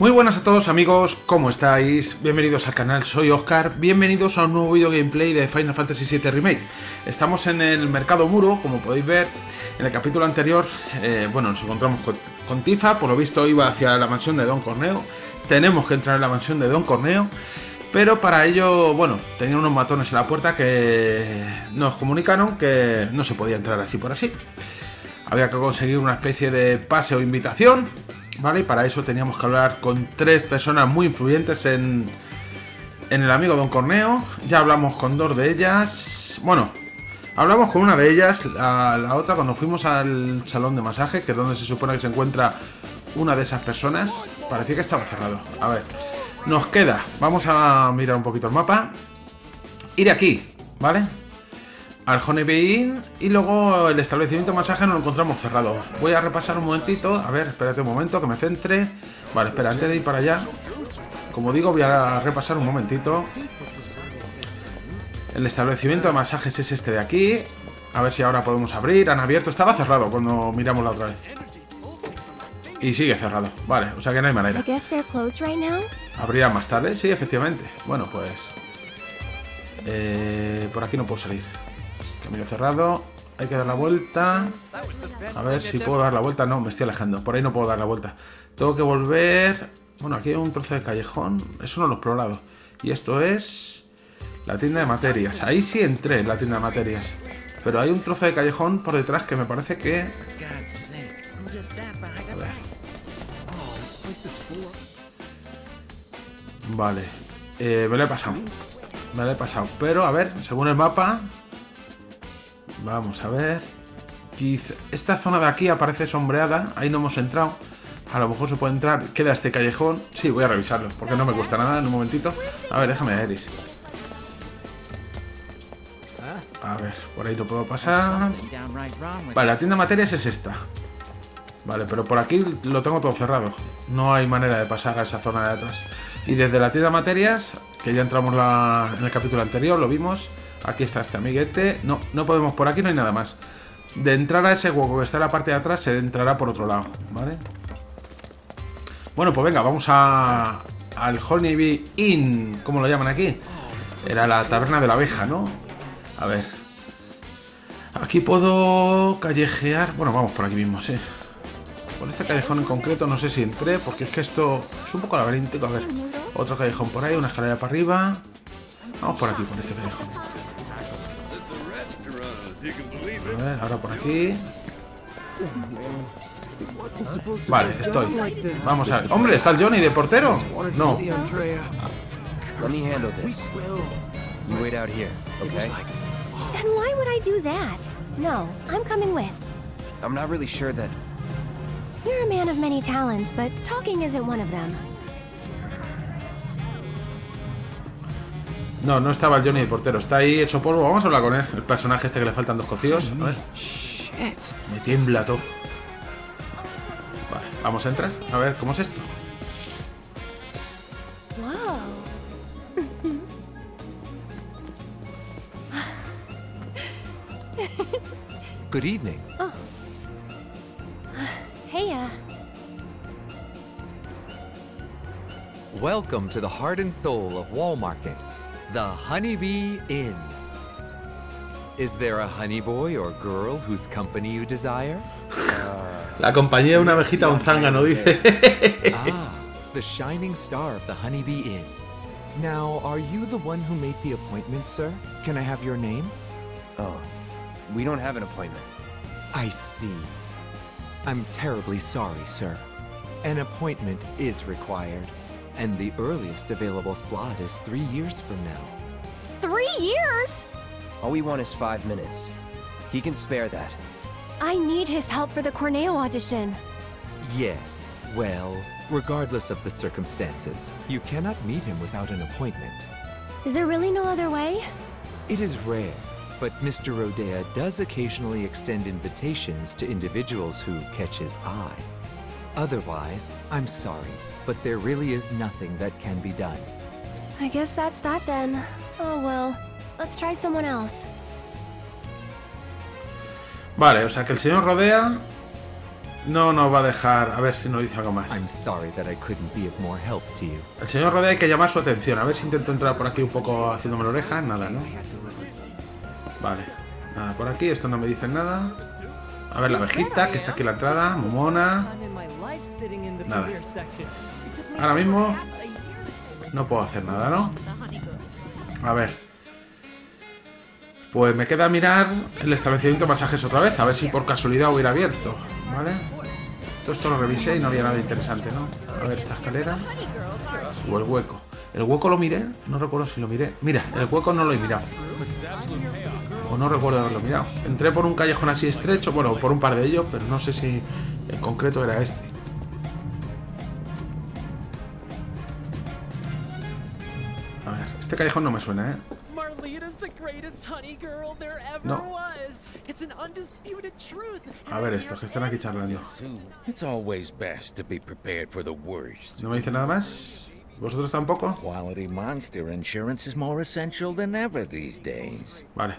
Muy buenas a todos amigos, ¿cómo estáis? Bienvenidos al canal, soy Oscar, bienvenidos a un nuevo video gameplay de Final Fantasy VII Remake. Estamos en el mercado muro, como podéis ver, en el capítulo anterior, eh, bueno, nos encontramos con, Tifa, por lo visto iba hacia la mansión de Don Corneo, tenemos que entrar en la mansión de Don Corneo, pero para ello, bueno, tenía unos matones en la puerta que nos comunicaron que no se podía entrar así por así. Había que conseguir una especie de pase o invitación, ¿vale? Y para eso teníamos que hablar con tres personas muy influyentes en, en el amigo Don Corneo. Ya hablamos con dos de ellas. Bueno, hablamos con una de ellas, la, la, otra cuando fuimos al salón de masaje, que es donde se supone que se encuentra una de esas personas. Parecía que estaba cerrado. A ver, nos queda, vamos a mirar un poquito el mapa. Ir aquí, ¿vale? Al Honeybee Inn y luego el establecimiento de masaje nos lo encontramos cerrado. Voy a repasar un momentito. A ver, espérate un momento que me centre. Vale, espera, antes de ir para allá. Como digo, voy a repasar un momentito. El establecimiento de masajes es este de aquí. A ver si ahora podemos abrir. Han abierto. Estaba cerrado cuando miramos la otra vez. Y sigue cerrado. Vale, o sea que no hay manera. ¿Habría más tarde? Sí, efectivamente. Bueno, pues... Eh, por aquí no puedo salir. Camino cerrado. Hay que dar la vuelta. A ver si puedo dar la vuelta. No, me estoy alejando. Por ahí no puedo dar la vuelta. Tengo que volver... Bueno, aquí hay un trozo de callejón. Eso no lo he explorado. Y esto es... La tienda de materias. Ahí sí entré en la tienda de materias. Pero hay un trozo de callejón por detrás que me parece que... Vale. Eh, me lo he pasado. Me lo he pasado. Pero, a ver, según el mapa... Vamos a ver. Esta zona de aquí aparece sombreada. Ahí no hemos entrado. A lo mejor se puede entrar. Queda este callejón. Sí, voy a revisarlo. Porque no me cuesta nada en un momentito. A ver, déjame, Eris. A ver, por ahí no puedo pasar. Vale, la tienda de materias es esta. Vale, pero por aquí lo tengo todo cerrado. No hay manera de pasar a esa zona de atrás. Y desde la tienda de materias, que ya entramos en el capítulo anterior, lo vimos. Aquí está este amiguete. No, no podemos, por aquí no hay nada más. De entrar a ese hueco que está en la parte de atrás, se entrará por otro lado, ¿vale? Bueno, pues venga, vamos a, al Honeybee Inn, ¿cómo lo llaman aquí? Era la taberna de la abeja, ¿no? A ver. Aquí puedo callejear. Bueno, vamos por aquí mismo, sí. Por este callejón en concreto no sé si entré, porque es que esto es un poco laberíntico. A ver, otro callejón por ahí, una escalera para arriba. Vamos por aquí, por este callejón. A ver, ahora por aquí. Vale, estoy. Vamos a ver. ¡Hombre! ¿Está el Johnny de portero? No. Let me handle this. You wait out here, okay? And why would I do that? No, I'm coming with. I'm not really sure that... You're a man of many talents, but talking isn't one of them. No, no estaba el Johnny de portero. Está ahí hecho polvo. Vamos a hablar con él. El personaje este que le faltan dos cocidos. A ver. Me tiembla todo. Vale, vamos a entrar. A ver, ¿cómo es esto? Good evening. Oh. Heya. Welcome to the heart and soul of Wall Market. The Honeybee Inn. Is there a honey boy or girl whose company you desire? La compañía de una abejita un zángano, dice. ah, the shining star of the Honeybee Inn. Now, are you the one who made the appointment, sir? Can I have your name? Oh, we don't have an appointment. I see. I'm terribly sorry, sir. An appointment is required. And the earliest available slot is three years from now. Three years? All we want is five minutes. He can spare that. I need his help for the Corneo audition. Yes, well, regardless of the circumstances, you cannot meet him without an appointment. Is there really no other way? It is rare, but Mr. Rodea does occasionally extend invitations to individuals who catch his eye. Otherwise, I'm sorry, but there really is nothing that can be done. I guess that's that then. Oh well, let's try someone else. Vale, o sea que el señor Rodea no nos va a dejar. A ver si nos dice algo más. I'm sorry that I couldn't be of more help to you. El señor Rodea hay que llamar su atención. A ver si intento entrar por aquí un poco haciéndome la oreja. Nada, ¿no? Vale. Nada por aquí. Esto no me dice nada. A ver la abejita, que está aquí en la entrada. Mona. Nada. Ahora mismo no puedo hacer nada, ¿no? A ver. Pues me queda mirar el establecimiento de masajes otra vez, a ver si por casualidad hubiera abierto, ¿vale? Todo esto lo revisé y no había nada interesante, ¿no? A ver, esta escalera. O el hueco. ¿El hueco lo miré? No recuerdo si lo miré. Mira, el hueco no lo he mirado. O no recuerdo haberlo mirado. Entré por un callejón así estrecho, bueno, por un par de ellos, pero no sé si en concreto era este. Este callejón no me suena, ¿eh? Marlena's the greatest honey girl there ever No. was. It's an undisputed truth. A ver estos que están aquí charlando. It's always best to be prepared for the worst. ¿No me dice nada más? ¿Vosotros tampoco? Quality monster insurance is more essential than ever these days. Vale.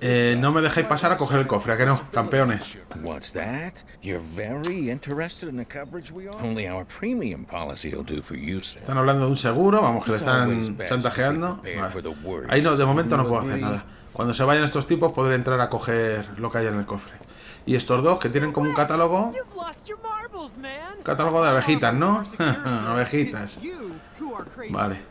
Eh, no me dejéis pasar a coger el cofre, ¿a que no? Campeones. What's that? You're very interested in the coverage we offer? Only our premium policy will do for you, sir. Están hablando de un seguro, vamos, que le están chantajeando. Vale. Ahí no, de momento no puedo hacer nada. Cuando se vayan estos tipos podré entrar a coger lo que hay en el cofre. Y estos dos que tienen como un catálogo, catálogo de abejitas, ¿no? abejitas. Vale.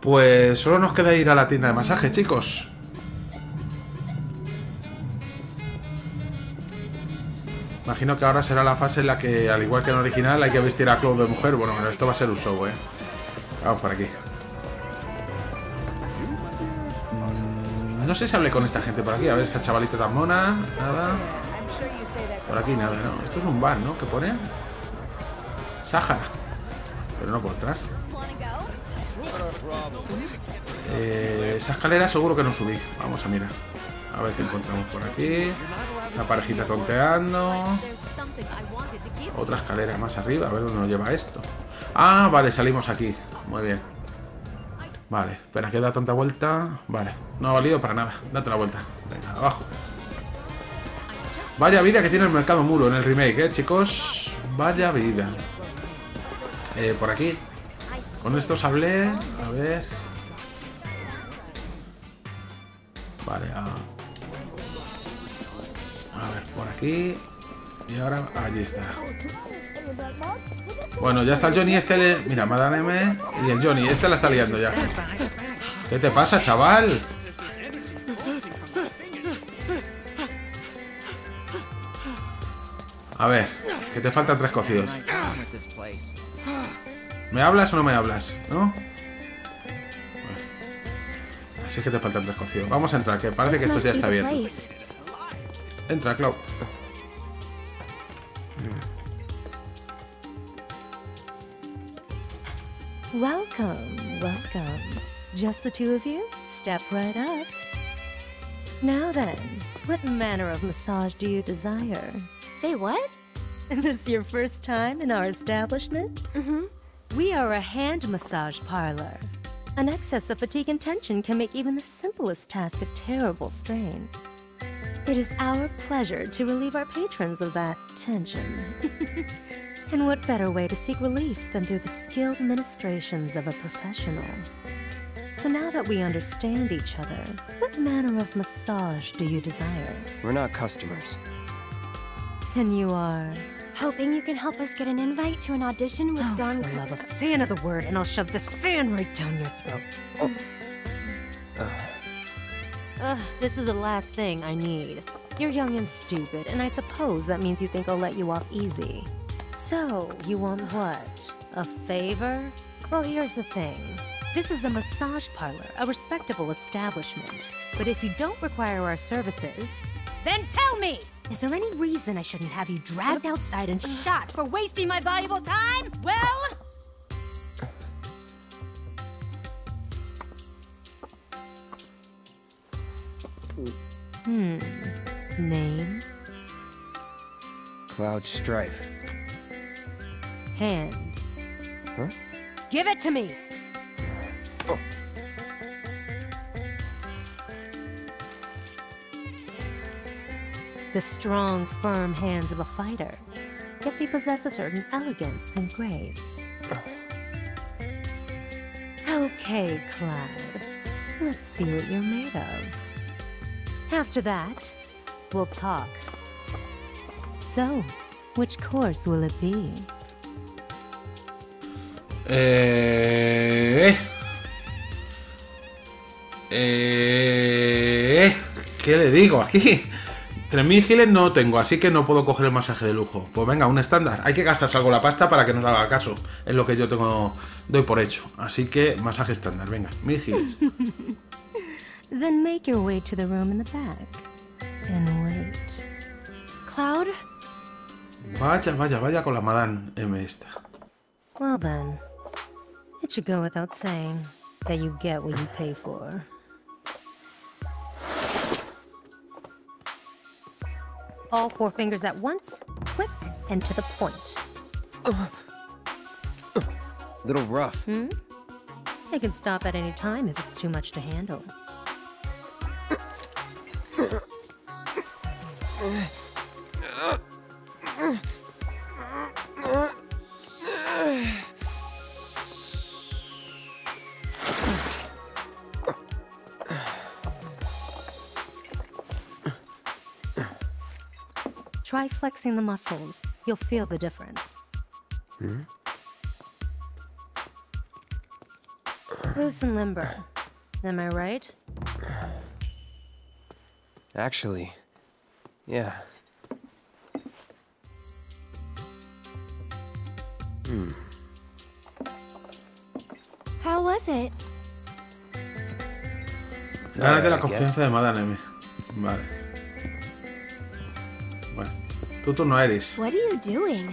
Pues solo nos queda ir a la tienda de masaje, chicos. Imagino que ahora será la fase en la que, al igual que en el original, hay que vestir a Claude de mujer. Bueno, esto va a ser un show, ¿eh? Vamos por aquí. No sé si hablé con esta gente por aquí. A ver, esta chavalita tan mona. Nada. Por aquí nada, ¿no? Esto es un bar, ¿no? ¿Qué pone? Sáhara. Pero no puedo entrar. Eh, esa escalera seguro que no subí. Vamos a mirar. A ver qué encontramos por aquí. La parejita tonteando. Otra escalera más arriba. A ver dónde nos lleva esto. Ah, vale, salimos aquí. Muy bien. Vale, espera, que da tanta vuelta. Vale, no ha valido para nada. Date la vuelta. Venga, abajo. Vaya vida que tiene el mercado muro en el remake, ¿eh, chicos? Vaya vida. Eh, por aquí. Con estos hablé. A ver. Vale, a... a ver, por aquí. Y ahora, allí está. Bueno, ya está el Johnny este. le- Mira, Madame M y el Johnny. Este la está liando ya. ¿Qué te pasa, chaval? A ver, que te faltan tres cocidos. ¿Me hablas o no me hablas? ¿No? Bueno. Así que te faltan tres cocidos. Vamos a entrar, que parece que esto ya está bien. Entra, Clau. Welcome, welcome. Just the two of you? Step right up. Now then, what manner of massage do you desire? Say what? This your first time in our establishment? Mm-hmm. We are a hand massage parlor. An excess of fatigue and tension can make even the simplest task a terrible strain. It is our pleasure to relieve our patrons of that tension. and what better way to seek relief than through the skilled ministrations of a professional? So now that we understand each other, what manner of massage do you desire? We're not customers. Then you are. Hoping you can help us get an invite to an audition with Oh, Don. for the love of say another word, and I'll shove this fan right down your throat. Ugh, this is the last thing I need. You're young and stupid, and I suppose that means you think I'll let you off easy. So, you want what? A favor? Well, here's the thing. This is a massage parlor, a respectable establishment. But if you don't require our services, then tell me! Is there any reason I shouldn't have you dragged outside and shot for wasting my valuable time? Well, Hmm. Name? Cloud Strife. Hand. Huh? Give it to me! The strong, firm hands of a fighter, yet they possess a certain elegance and grace. Okay, Cloud. Let's see what you're made of. After that, we'll talk. So, which course will it be? Eh... Eh... ¿Qué le digo aquí? 3.000 giles no tengo, así que no puedo coger el masaje de lujo. Pues venga, un estándar. Hay que gastarse algo la pasta para que nos haga caso. Es lo que yo tengo, doy por hecho. Así que masaje estándar, venga, 1.000 giles. Then make your way to the room in the back. And wait. Cloud? Vaya, vaya, vaya con la Madame M esta. Well then, it should go without saying that you get what you pay for. All four fingers at once, quick and to the point. Little rough. Hmm? They can stop at any time if it's too much to handle. Try flexing the muscles. You'll feel the difference. Hmm? Loose and limber. Am I right? Actually, yeah. Hmm. How was it? It's Gánate la confianza de Madame M. Vale. Bueno, tú tú no eres. What are you doing?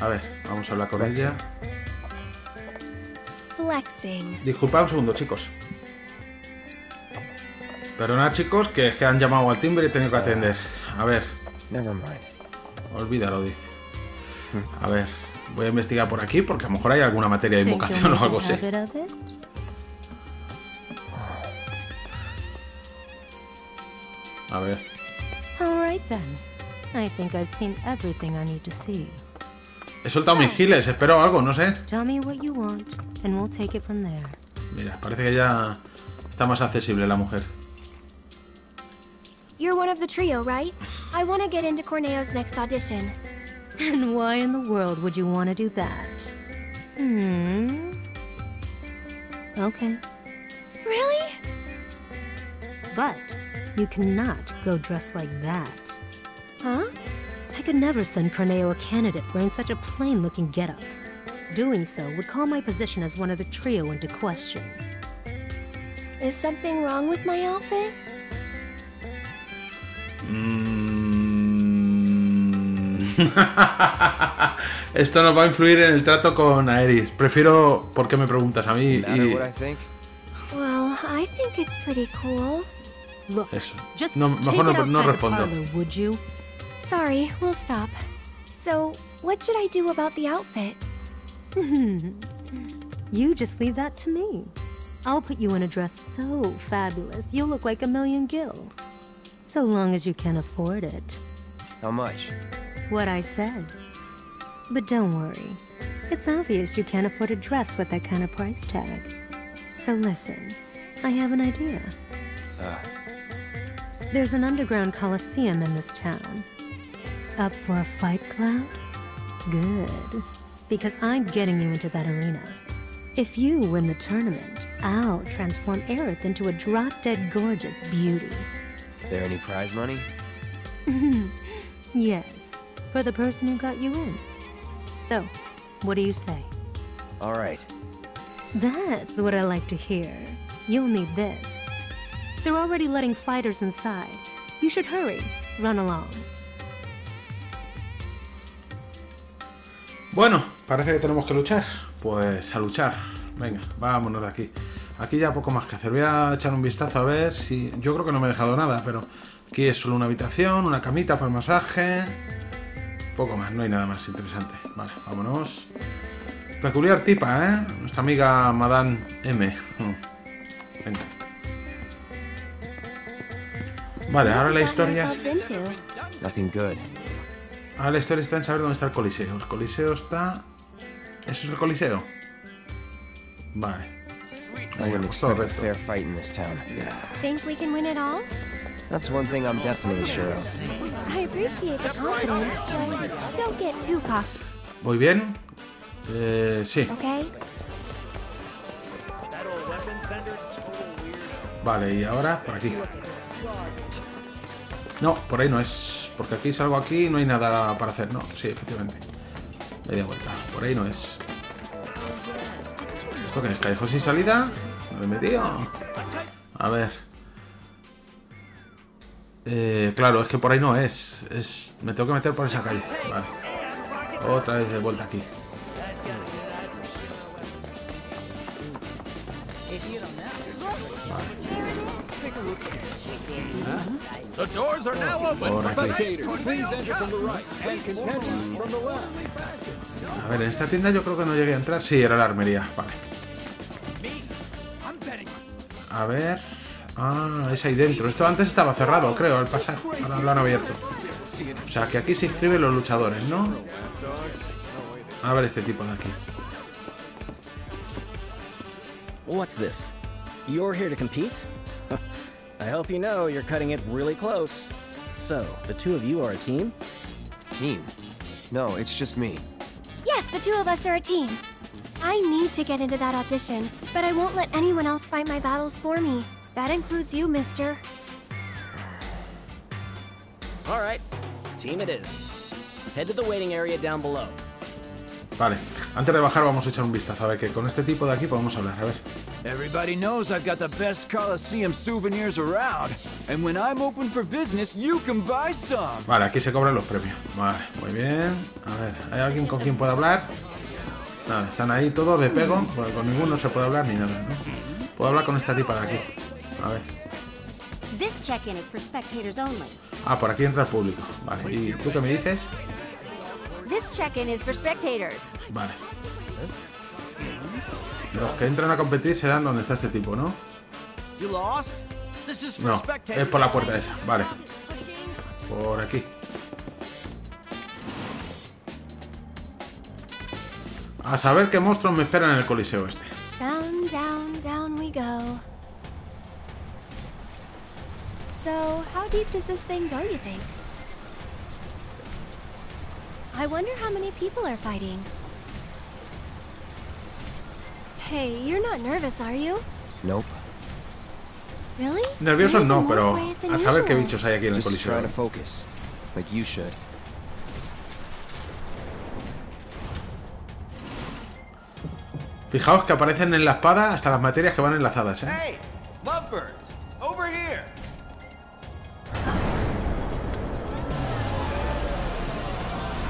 A ver, vamos a hablar con ella. Flexing. Disculpad un segundo, chicos. Perdonad, chicos, que, que han llamado al timbre y he tenido que atender. A ver. Never mind. olvídalo, dice. A ver, voy a investigar por aquí porque a lo mejor hay alguna materia de invocación o algo así. A ver. I think I've seen everything I need to see. he soltado mis giles, espero algo, no sé. Tell me what you want, and we'll take it from there. Mira, parece que ya está más accesible la mujer. You're one of the trio, right? I want to get into Corneo's next audition. And why in the world would you want to do that? Hmm. Okay, Really? but you cannot go dressed like that. Huh? I could never send Corneo a candidate wearing such a plain-looking getup. Doing so would call my position as one of the trio into question. Is something wrong with my outfit? Mm. Esto no va a influir en el trato con Aeris. Prefiero, ¿por qué me preguntas a mí? Y what I think? Well, I think it's pretty cool. Look, eso. just No, take mejor no, it outside no the respondo. Parlor, would you? Sorry, we'll stop. So, what should I do about the outfit? You just leave that to me. I'll put you in a dress so fabulous, you'll look like a million gil. So long as you can afford it. How much? What I said. But don't worry. It's obvious you can't afford a dress with that kind of price tag. So listen, I have an idea. Uh, There's an underground coliseum in this town. Up for a fight, Cloud? Good. Because I'm getting you into that arena. If you win the tournament, I'll transform Aerith into a drop-dead gorgeous beauty. Is there any prize money? Yes, for the person who got you in. So, what do you say? All right. That's what I like to hear. You'll need this. They're already letting fighters inside. You should hurry. Run along. Bueno, parece que tenemos que luchar. Pues a luchar. Venga, vámonos de aquí. Aquí ya poco más que hacer. Voy a echar un vistazo a ver si. Yo creo que no me he dejado nada, pero aquí es solo una habitación, una camita para el masaje. Poco más, no hay nada más interesante. Vale, vámonos. Peculiar tipa, ¿eh? Nuestra amiga Madame M. Venga. Vale, ahora la historia. Nothing good. Ahora la historia está en saber dónde está el coliseo. El coliseo está. ¿Eso es el coliseo? Vale. I wouldn't pues todo expect a recto. fair fight in this town. Think we can win it all? That's one thing I'm definitely sure of. I appreciate the confidence, but don't get too cocky, Muy bien. Eh, sí. okay? Vale, y ahora por aquí. No, por ahí no es. Porque aquí salgo aquí y no hay nada para hacer. No, sí, efectivamente. Media vuelta. Por ahí no es. ¿Esto qué es? ¿Callejón sin salida? ¿Me he metido? A ver. Eh, claro, es que por ahí no es. es. Me tengo que meter por esa calle. Vale. Otra vez de vuelta aquí. The doors are now open. Por aquí. A ver, en esta tienda yo creo que no llegué a entrar. Sí, era la armería. Vale. A ver. Ah, es ahí dentro. Esto antes estaba cerrado, creo, al pasar. Ahora lo han abierto. O sea, que aquí se inscriben los luchadores, ¿no? A ver este tipo de aquí. What's this? You're here to compete? I hope you know you're cutting it really close. So, the two of you are a team? Team? No, it's just me. Yes, the two of us are a team. I need to get into that audition, but I won't let anyone else fight my battles for me. That includes you, mister. Alright, team it is. Head to the waiting area down below. Vale. Antes de bajar vamos a echar un vistazo. A ver, que con este tipo de aquí podemos hablar. A ver. Everybody knows I've got the best Coliseum souvenirs around. And when I'm open for business, you can buy some. Vale, aquí se cobran los premios. Vale, muy bien. A ver, ¿hay alguien con quien pueda hablar? Nada, están ahí todos de pego. Bueno, con ninguno se puede hablar ni nada, ¿no? Puedo hablar con esta tipa de aquí. A ver. This check-in is for spectators only. Ah, por aquí entra el público. Vale, ¿y tú qué me dices? This check-in is for spectators. Vale. Los que entran a competir se dan donde está este tipo, ¿no? No, es por la puerta esa. Vale. Por aquí. A saber qué monstruos me esperan en el coliseo este. Down, down, down we go. So, how deep does this thing go, you think? I wonder how many people are fighting. Hey, you're not nervous, are you? Nope. Really? Nervioso no, pero a saber qué bichos hay aquí en el Just coliseo. trying to focus. Like you should. Fijaos que aparecen en la espada hasta las materias que van enlazadas, ¿eh? Hey, lovebirds,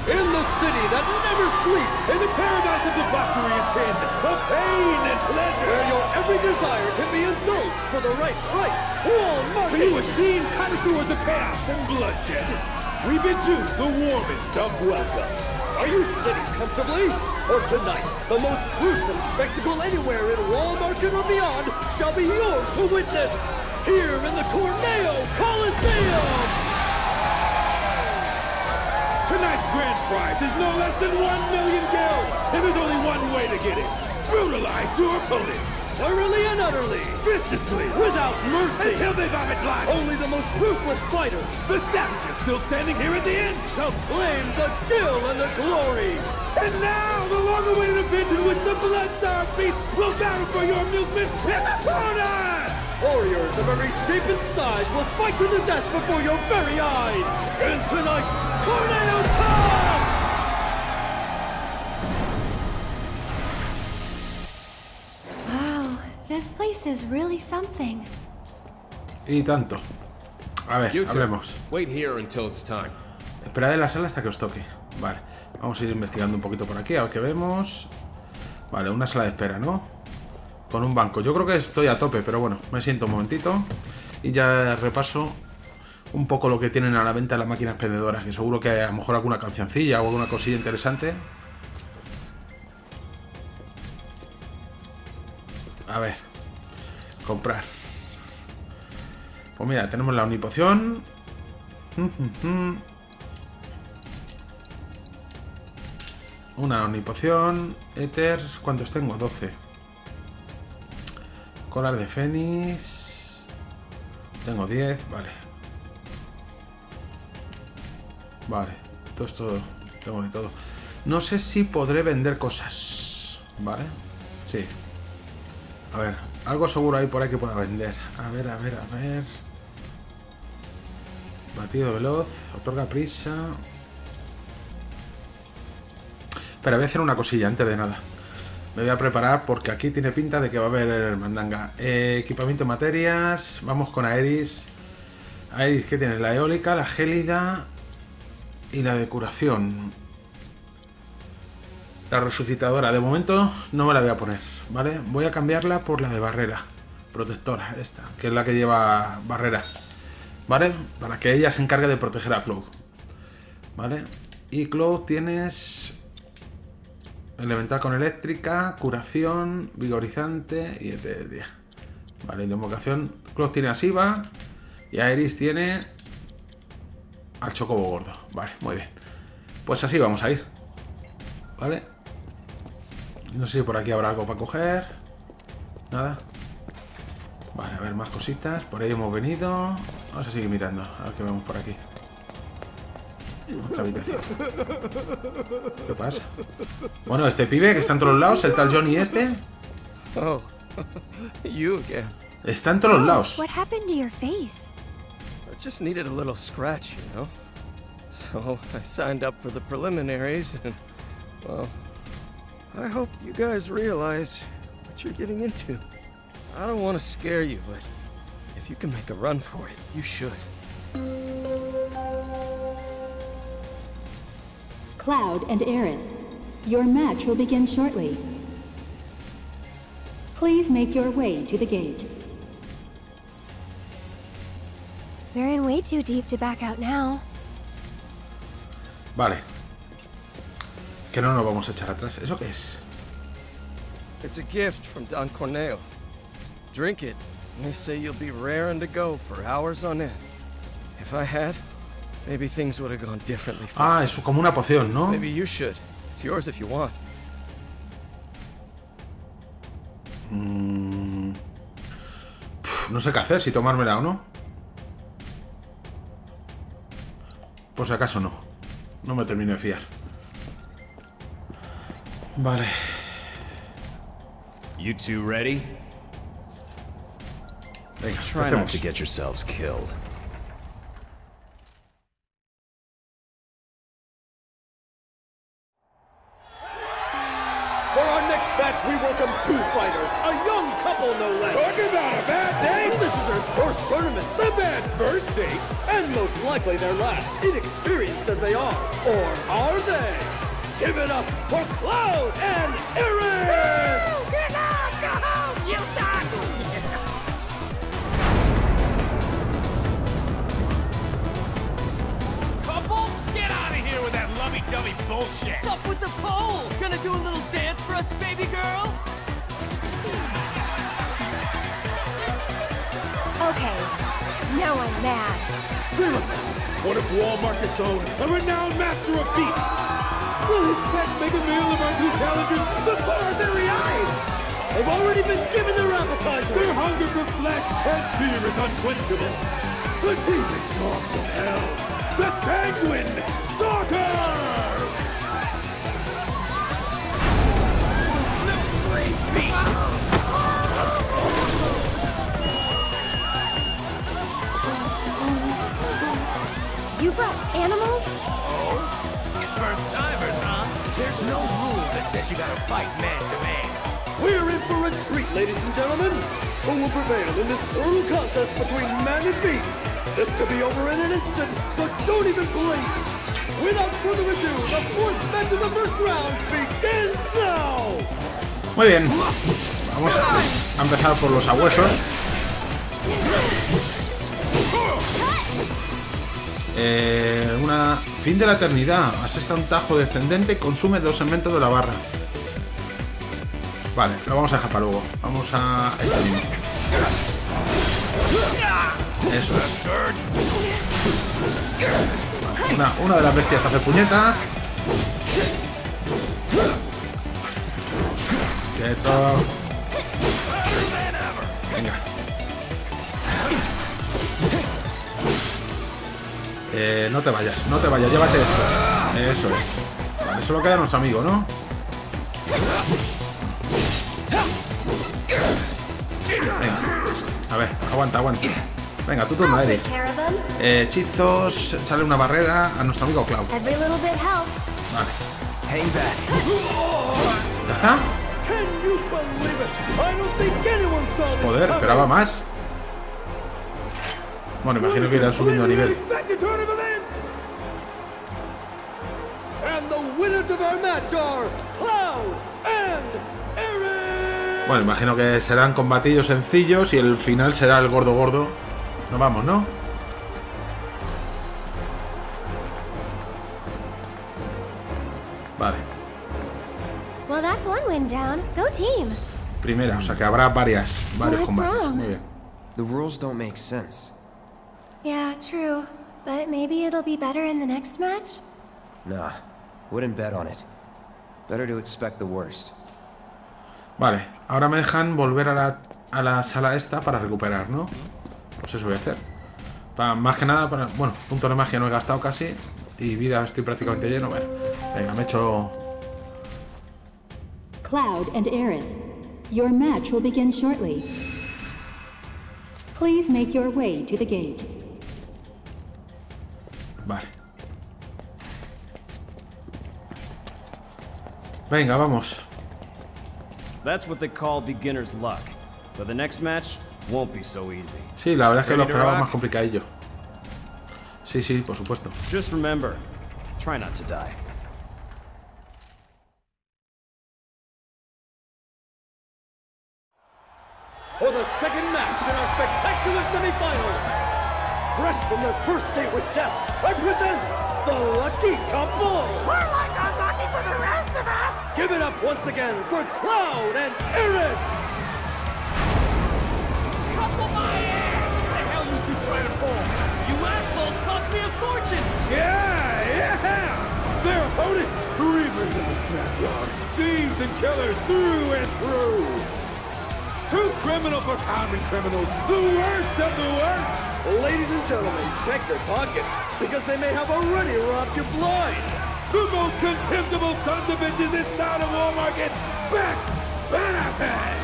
In the city that never sleeps, in the paradise of debauchery and sin, of pain and pleasure, where your every desire can be indulged for the right price. All market. To you esteemed connoisseurs of chaos and bloodshed, we bid you the warmest of welcomes. Are you sitting comfortably? Or tonight, the most gruesome spectacle anywhere in Wall Market or beyond shall be yours to witness here in the Corneo Coliseum! Tonight's grand prize is no less than one million gil, and there's only one way to get it. Brutalize your opponents, thoroughly and utterly, viciously, without mercy, until they vomit blood. Only the most ruthless fighters, the savages still standing here at the end, shall claim the gil and the glory. And now, the long-awaited event in which the Bloodstar Beast will battle for your amusement is upon! Warriors of every shape and size will fight to the death before your very eyes in tonight's Corneo Cup! Wow, this place is really something. Y tanto. A ver, hablemos. Wait here until it's time. Esperad en la sala hasta que os toque. Vale. Vamos a ir investigando un poquito por aquí, a ver qué vemos. Vale, una sala de espera, ¿no? Con un banco. Yo creo que estoy a tope, pero bueno, me siento un momentito. Y ya repaso un poco lo que tienen a la venta las máquinas expendedoras. Que seguro que a lo mejor alguna cancioncilla o alguna cosilla interesante. A ver. Comprar. Pues mira, tenemos la unipoción. Una unipoción. Éter. ¿Cuántos tengo? 12. Colar de Fénix. Tengo 10. Vale. Vale. Todo esto. Tengo de todo. No sé si podré vender cosas. ¿Vale? Sí. A ver, algo seguro hay por ahí que pueda vender. A ver, a ver, a ver. Batido veloz, otorga prisa. Pero voy a hacer una cosilla antes de nada. Me voy a preparar porque aquí tiene pinta de que va a haber el mandanga. Eh, equipamiento, materias. Vamos con Aeris. Aeris, ¿qué tiene? La eólica, la gélida y la de curación. La resucitadora. De momento no me la voy a poner, ¿vale? Voy a cambiarla por la de barrera. Protectora, esta, que es la que lleva barrera. ¿Vale? Para que ella se encargue de proteger a Cloud. ¿Vale? Y Cloud tienes... Elemental con eléctrica, curación, vigorizante y día Vale, y invocación... Cloud tiene a y Aeris tiene... Al Chocobo Gordo. Vale, muy bien. Pues así vamos a ir. ¿Vale? No sé si por aquí habrá algo para coger. Nada. Vale, a ver, más cositas. Por ahí hemos venido. Vamos a seguir mirando. A ver qué vemos por aquí. Otra habitación. ¿Qué pasa? Bueno, este pibe que está en todos lados, el tal Johnny este. Oh, you again. Está en todos lados. What happened to your face? I just needed a little scratch, you know. So I signed up for the preliminaries and, well, I hope you guys realize what you're getting into. I don't want to scare you, but if you can make a run for it, you should. Cloud and Aerith, your match will begin shortly. Please make your way to the gate. We're in way too deep to back out now. Vale. Que no nos vamos a echar atrás. ¿Eso qué es? It's a gift from Don Corneo. Drink it, and they say you'll be raring to go for hours on end. If I had, maybe things would have gone differently for Ah, es como una poción, ¿no? Maybe you should. It's yours if you want. Mm. Pff, no sé qué hacer, si tomármela o no. Por si acaso no. No me termino de fiar. Vale. You two ready? Venga, Try not to get yourselves killed. Match, we welcome two fighters, a young couple no less. Talking about a bad date? This is their first tournament, the bad first date, and most likely their last, inexperienced as they are. Or are they? Give it up for Cloud and Aaron! Get out! Go home! You suck! With that lovey-dovey bullshit! What's up with the pole? Gonna do a little dance for us, baby girl? Okay, now I'm mad. What if Walmart's own, a renowned master of beasts? Will his pet make a meal of our two challengers before our very eyes? They've already been given their appetizer. Their hunger for flesh and fear is unquenchable. The demon dogs of hell. The sanguine stalkers! You brought animals? First timers, huh? There's no rule that says you gotta fight man to man. We're in for a treat, ladies and gentlemen. Who will prevail in this brutal contest between man and beast? This could be over in an instant, so don't even blink. Without further ado, the fourth match of the first round begins now. Muy bien. Vamos a empezar por los abuesos. Eh, una fin de la eternidad. Asesta un tajo descendente consume dos segmentos de la barra. Vale, lo vamos a dejar para luego. Vamos a este mismo. Eso es. Una, una de las bestias hace puñetas. Quieto. Venga. Eh, no te vayas, no te vayas, llévate esto. Eso es. Vale, solo queda nuestro amigo, ¿no? Venga. A ver, aguanta, aguanta. Venga, tú turno eres. Eh, hechizos, sale una barrera a nuestro amigo Cloud. Vale. ¿Ya está? Joder, esperaba más. Bueno, imagino que irán subiendo a nivel. Bueno, imagino que serán combatillos sencillos y el final será el gordo gordo. Nos vamos, ¿no? Vale, Well, that's one win down. Go team. primera, o sea que habrá varias, varios What's combates. wrong? Muy bien. The rules don't make sense. Yeah, true. But maybe it'll be better in the next match? Nah, wouldn't bet on it. Better to expect the worst. Vale, ahora me dejan volver a la, a la sala esta para recuperar, ¿no? Pues eso voy a hacer. Más que nada, para, bueno, punto de magia no he gastado casi. Y vida estoy prácticamente lleno. Bueno, venga, me he hecho... Cloud and Aerith, your match will begin shortly. Please make your way to the gate. Vale. Venga, vamos. That's what they call beginner's luck. But the next match won't be so easy. Sí, la verdad es que lo Ready esperaba más complicadillo. Sí, sí, por supuesto. Just remember, try not to die. For the second match in our spectacular semifinals. Fresh from their first date with death, I present the Lucky Couple. We're like unlucky for the rest of us! Give it up once again for Cloud and Eric. Couple my ass! What the hell you two trying to pull? You assholes cost me a fortune! Yeah, yeah! Their opponents, reavers in the scrapyard, thieves and killers through and through. Too criminal for common criminals, the worst of the worst! Ladies and gentlemen, check their pockets, because they may have already robbed you blind! The most contemptible sons of bitches this of Walmarket, Bex Benefits!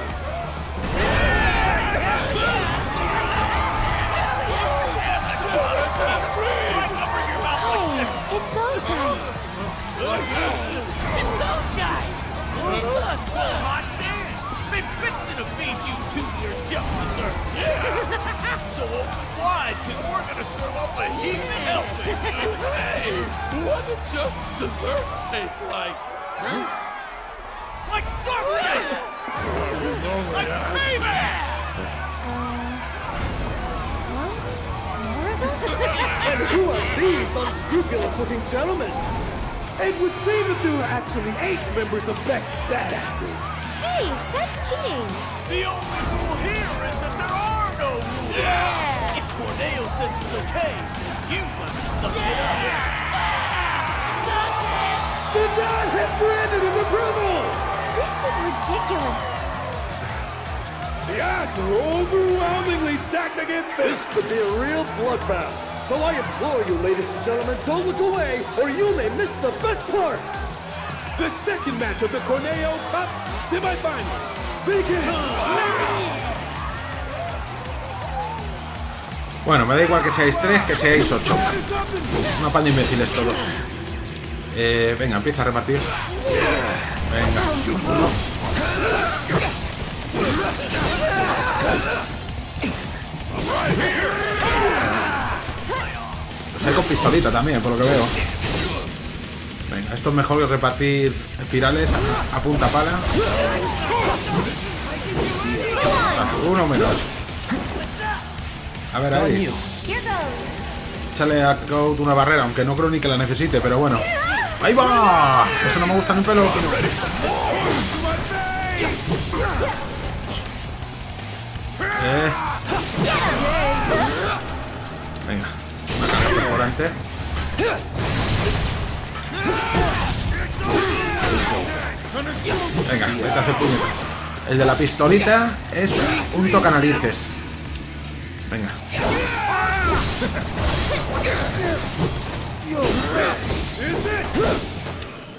It's those guys. It's those guys! Look, look! Feed you two your just dessert! Yeah! so open wide, because we're gonna serve up a heap of helping! hey! What do just desserts taste like? Like justice! like payback! And who are these unscrupulous-looking gentlemen? It would seem that there are actually eight members of Beck's Badasses. Hey, that's cheating. The only rule here is that there are no rules. Yeah. If Corneo says it's okay, you better suck it up. Yeah. Did not hit Brandon in the approval! This is ridiculous. The odds are overwhelmingly stacked against this. This could be a real bloodbath. So I implore you, ladies and gentlemen, don't look away, or you may miss the best part. The second match of the Corneo Cup semifinals begins now. Bueno, me da igual que seáis tres, que seáis ocho. Una pan de imbéciles todos. Eh, venga, empieza a repartir. Venga. Uno. Pues hay con pistolita también, por lo que veo. Venga, esto es mejor que repartir espirales a, punta pala. Uno menos. A ver, ahí. Échale a Cloud una barrera, aunque no creo ni que la necesite, pero bueno. ¡Ahí va! Eso no me gusta ni un pelo. Eh. este. Venga, vete a hacer puñetas. El de la pistolita es un tocanarices. Venga.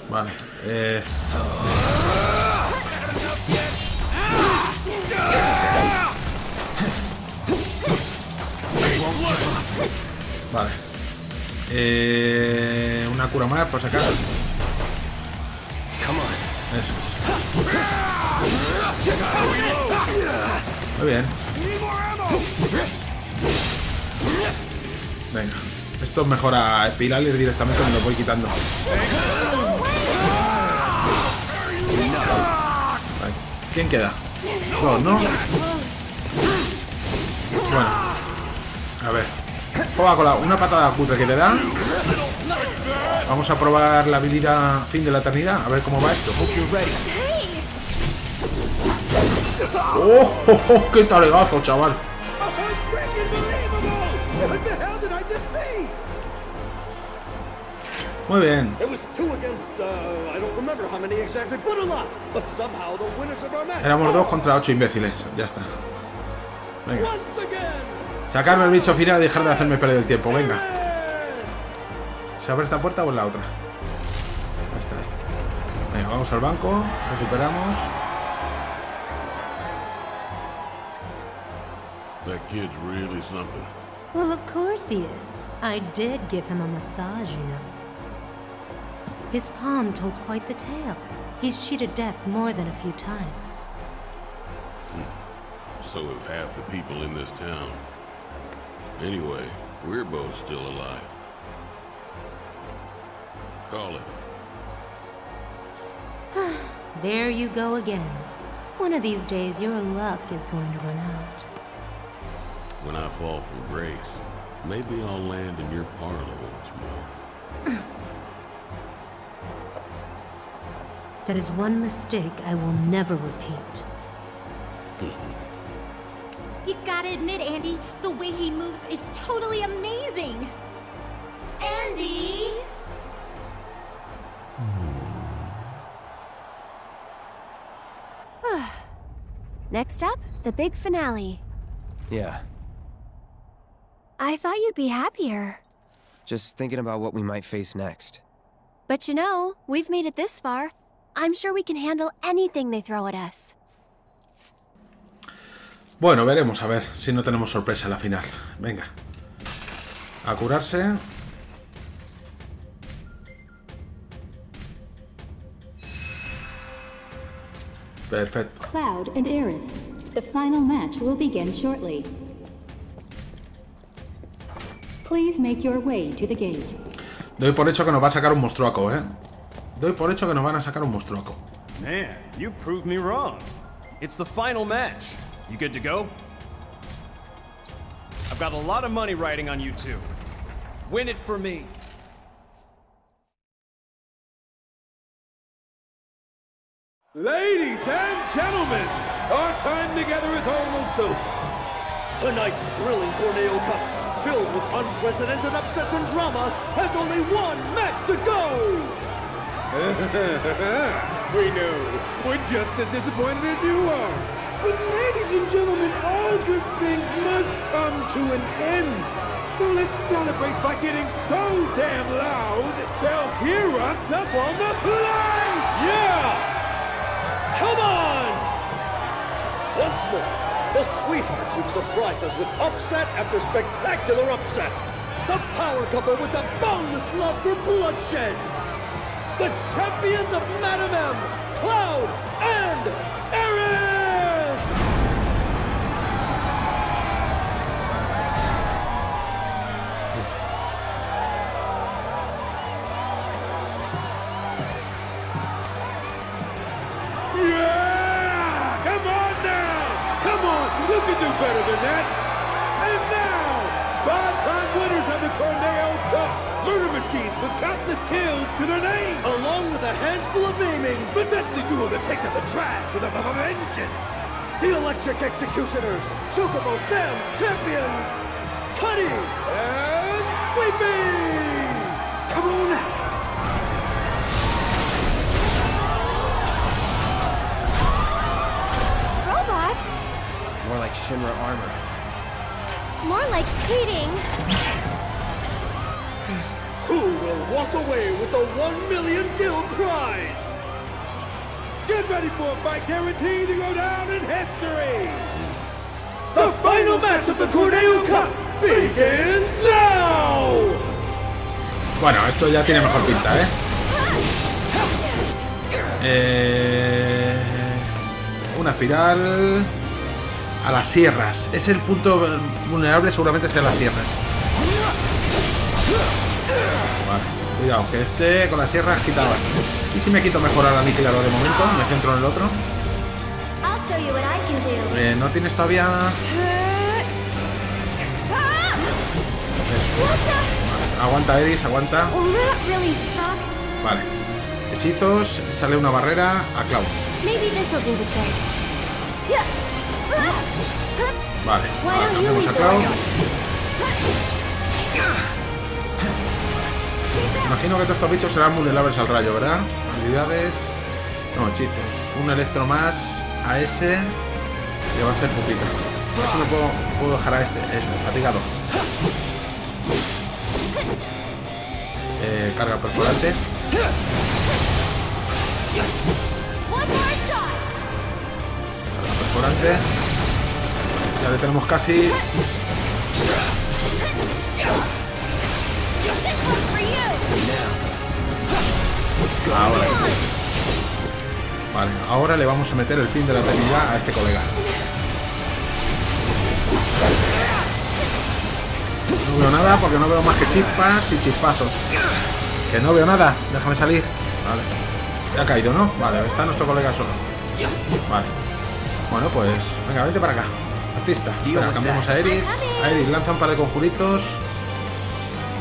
Vale. Eh... Vale. Eh, una cura más por sacar. Eso es. Muy bien. Venga. Esto mejora espirales directamente, me lo voy quitando. Vale. ¿Quién queda? No, ¿no? Bueno. A ver. Juega con la, una patada cutre que te da. Vamos a probar la habilidad fin de la eternidad. A ver cómo va esto. ¡Oh! oh, oh qué talegazo, chaval! Muy bien. Éramos dos contra ocho imbéciles. Ya está. Venga. Sacarme el bicho final y dejar de hacerme perder el tiempo. Venga. ¿Se abre esta puerta o en la otra? Esta, esta. Venga, vamos al banco. Recuperamos. That kid's really something. Well, of course he is. I did give him a massage, you know. His palm told quite the tale. He's cheated death more than a few times. Hmm. So have half the people in this town. Anyway, we're both still alive. Call it. there you go again. One of these days, your luck is going to run out. When I fall from grace, maybe I'll land in your parlor once more. That is one mistake I will never repeat. you gotta admit, Andy, the way he moves is totally amazing! Andy! Next up, the big finale. Yeah, I thought you'd be happier. just thinking about what we might face next. But you know, we've made it this far. I'm sure we can handle anything they throw at us. Bueno, veremos a ver si no tenemos sorpresa en la final. Venga. A curarse. Perfecto. Cloud and Aerith. The final match will begin shortly. Please make your way to the gate. Doy por hecho que nos va a sacar un monstruaco, ¿eh? Doy por hecho que nos van a sacar un monstruaco. Man, you proved me wrong. It's the final match. You good to go? I've got a lot of money riding on you two. Win it for me. Ladies and gentlemen, our time together is almost over. Tonight's thrilling Corneo Cup, filled with unprecedented upsets and drama, has only one match to go! we know. We're just as disappointed as you are. But ladies and gentlemen, all good things must come to an end. So let's celebrate by getting so damn loud, they'll hear us up on the plane! Yeah! Come on! Once more, the sweethearts who've surprised us with upset after spectacular upset. The power couple with the boundless love for bloodshed. The champions of Madam M, Cloud and killed to their name, along with a handful of maimings. The deadly duo that takes up the trash with a vengeance. The Electric Executioners, Chocobo Sam's champions, Cuddy and Sleepy! Come on! Robots? More like Shinra armor. More like cheating! Will walk away with the 1 million guild prize? Get ready for a fight guaranteed to go down in history! The final match of the Corneo Cup begins now! Bueno, esto ya tiene mejor pinta, ¿eh? Eh, una espiral a las sierras. Es el punto vulnerable, seguramente sea las sierras. Cuidado, que este con las sierras quita bastante. Y si me quito mejor al aniquilador de momento, me centro en el otro. Eh, no tienes todavía. Vale, aguanta, Eris, aguanta. Vale. Hechizos, sale una barrera a. Yeah. Vale, ahora cambiamos a Cloud. Imagino que todos estos bichos serán vulnerables al rayo, ¿verdad? Habilidades. No, hechizos. Un electro más a ese. Le va a hacer pupita. A ver si me puedo, puedo dejar a este. Eso, fatigado. Eh, carga perforante. Carga perforante. Ya le tenemos casi. Ahora. Vale, ahora le vamos a meter el fin de la eternidad a este colega. No veo nada porque no veo más que chispas y chispazos. Que no veo nada, déjame salir. Vale. Ya ha caído, ¿no? Vale, está nuestro colega solo. Vale. Bueno, pues venga, vete para acá. Artista. Espera, cambiamos a Eris. A Eris lanza un par de conjuritos.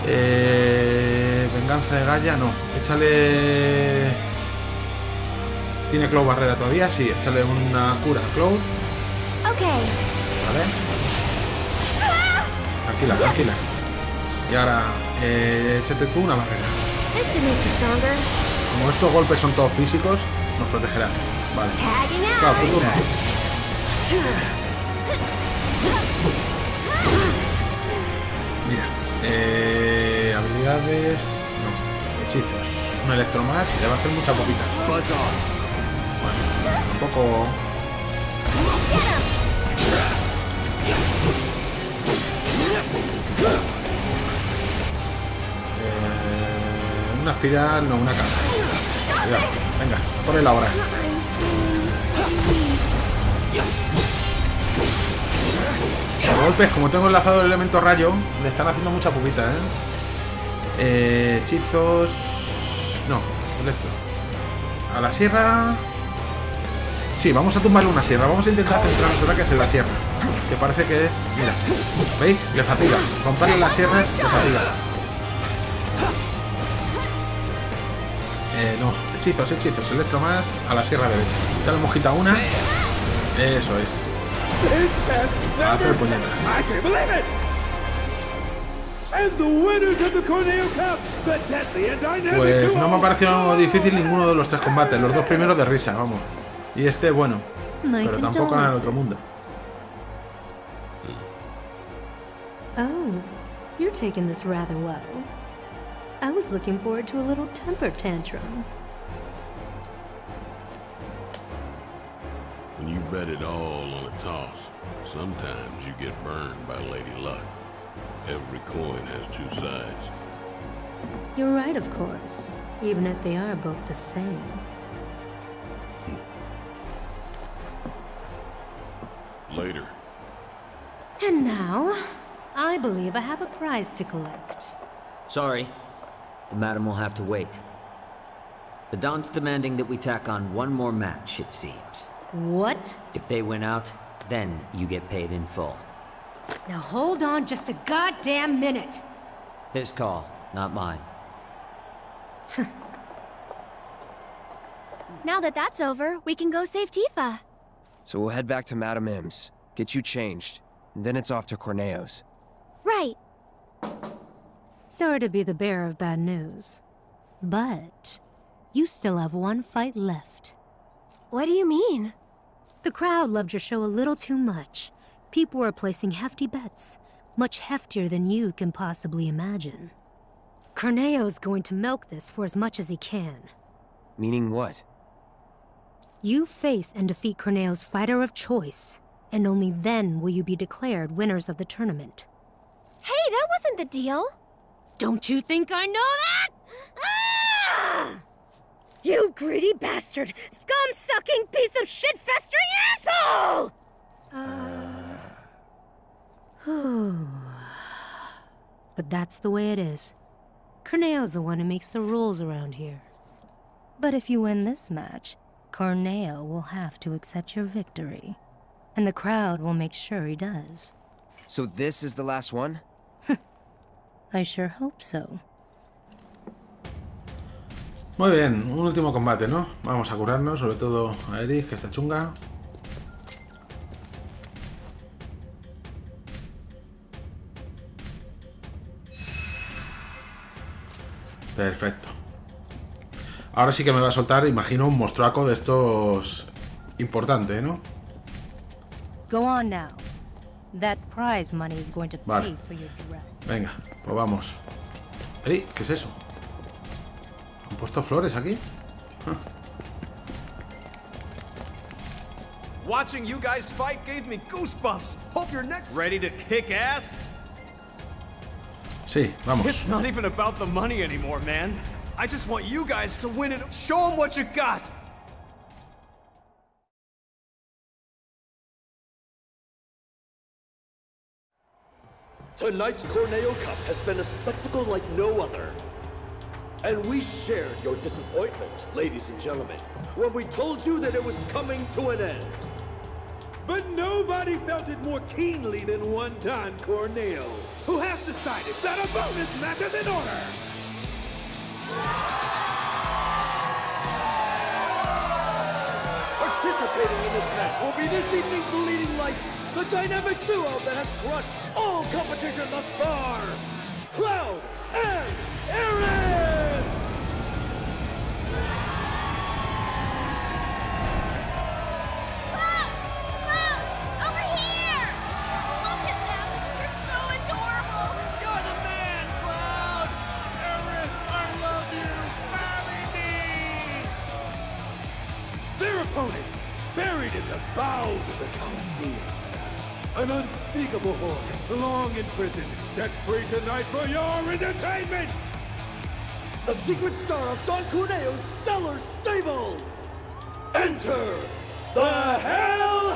Eh, venganza de Gaia, no. Échale. ¿Tiene Cloud barrera todavía? Sí, échale una cura a Cloud. Okay. Vale. Tranquila, tranquila. Y ahora, eh, échate tú una barrera. Como estos golpes son todos físicos, nos protegerá. Vale. Claro, turno. Mira, eh, habilidades. No, hechizos. Un electro más y le va a hacer mucha poquita. Bueno, tampoco. Eh, una espiral, no, una caja. Cuidado, venga, por él ahora. Los golpes, como tengo enlazado el elemento rayo, le están haciendo mucha pupita, ¿eh? Eh, hechizos... No, electro. A la sierra... Sí, vamos a tumbarle una sierra. Vamos a intentar centrar los ataques en la sierra. Que parece que es... Mira, ¿veis? Le fatiga. Romperle las sierras le fatiga. Eh, no, hechizos, hechizos. Electro más a la sierra derecha. Ya le hemos quitado una. Eso es. A hacer puñetas. Pues no me ha parecido difícil ninguno de los tres combates. Los dos primeros de risa, vamos. Y este, bueno. My Pero tampoco en el otro mundo. Oh, you're taking this rather well. I was looking forward to a little temper tantrum. When you bet it all on a toss, sometimes you get burned by Lady Luck. Every coin has two sides. You're right, of course, even if they are both the same. Hmm. Later. And now, I believe I have a prize to collect. Sorry. The madam will have to wait. The Don's demanding that we tack on one more match, it seems. What? If they win out, then you get paid in full. Now hold on just a goddamn minute. His call, not mine. Now that that's over, we can go save Tifa. So we'll head back to Madame M's, get you changed, and then it's off to Corneo's. Right. Sorry to be the bearer of bad news. But you still have one fight left. What do you mean? The crowd loved your show a little too much. People are placing hefty bets, much heftier than you can possibly imagine. Corneo's going to milk this for as much as he can. Meaning what? You face and defeat Corneo's fighter of choice, and only then will you be declared winners of the tournament. Hey, that wasn't the deal. Don't you think I know that? Ah! You greedy bastard! Scum-sucking piece of shit-festering asshole! but that's the way it is. Corneo's the one who makes the rules around here. But if you win this match, Corneo will have to accept your victory. And the crowd will make sure he does. So this is the last one? I sure hope so. Muy bien, un último combate, ¿no? Vamos a curarnos, sobre todo a Eric, que está chunga. Perfecto. Ahora sí que me va a soltar, imagino, un monstruaco de estos importante, ¿no? Go on now. That prize money is going to Vale. pay for your dress. Venga, pues vamos. Ey, ¿qué es eso? ¿Han puesto flores aquí? Watching you guys fight gave me goosebumps. Hope you're next. Ready to kick ass? Sí, vamos. It's not even about the money anymore, man. I just want you guys to win it. Show them what you got. Tonight's Corneo Cup has been a spectacle like no other. And we shared your disappointment, ladies and gentlemen, when we told you that it was coming to an end. But nobody felt it more keenly than one Don Corneo, who has decided that a bonus match is in order. Participating in this match will be this evening's leading lights, the dynamic duo that has crushed all competition thus far, Cloud and Aaron! Buried in the Coliseum. An unspeakable horror, long imprisoned, set free tonight for your entertainment! The secret star of Don Corneo's stellar stable! Enter the Hell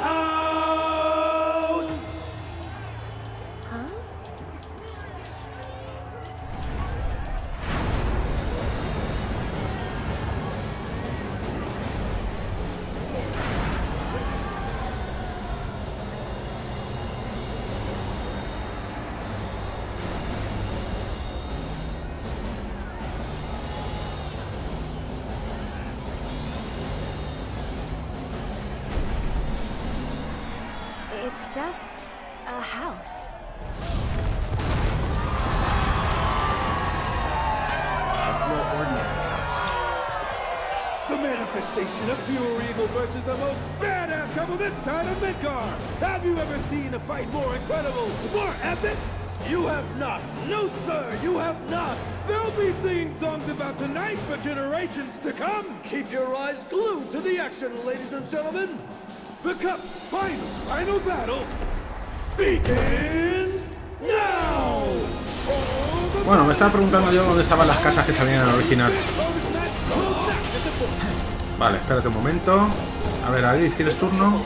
just a house. That's no ordinary house. The manifestation of pure evil versus the most badass couple this side of Midgar! Have you ever seen a fight more incredible, more epic? You have not! No, sir, you have not! They'll be singing songs about tonight for generations to come! Keep your eyes glued to the action, ladies and gentlemen! The Cup's final, final battle begins now! Bueno, me estaba preguntando yo dónde estaban las casas que salían en el original. Vale, espérate un momento. A ver, Alice, ¿tienes turno?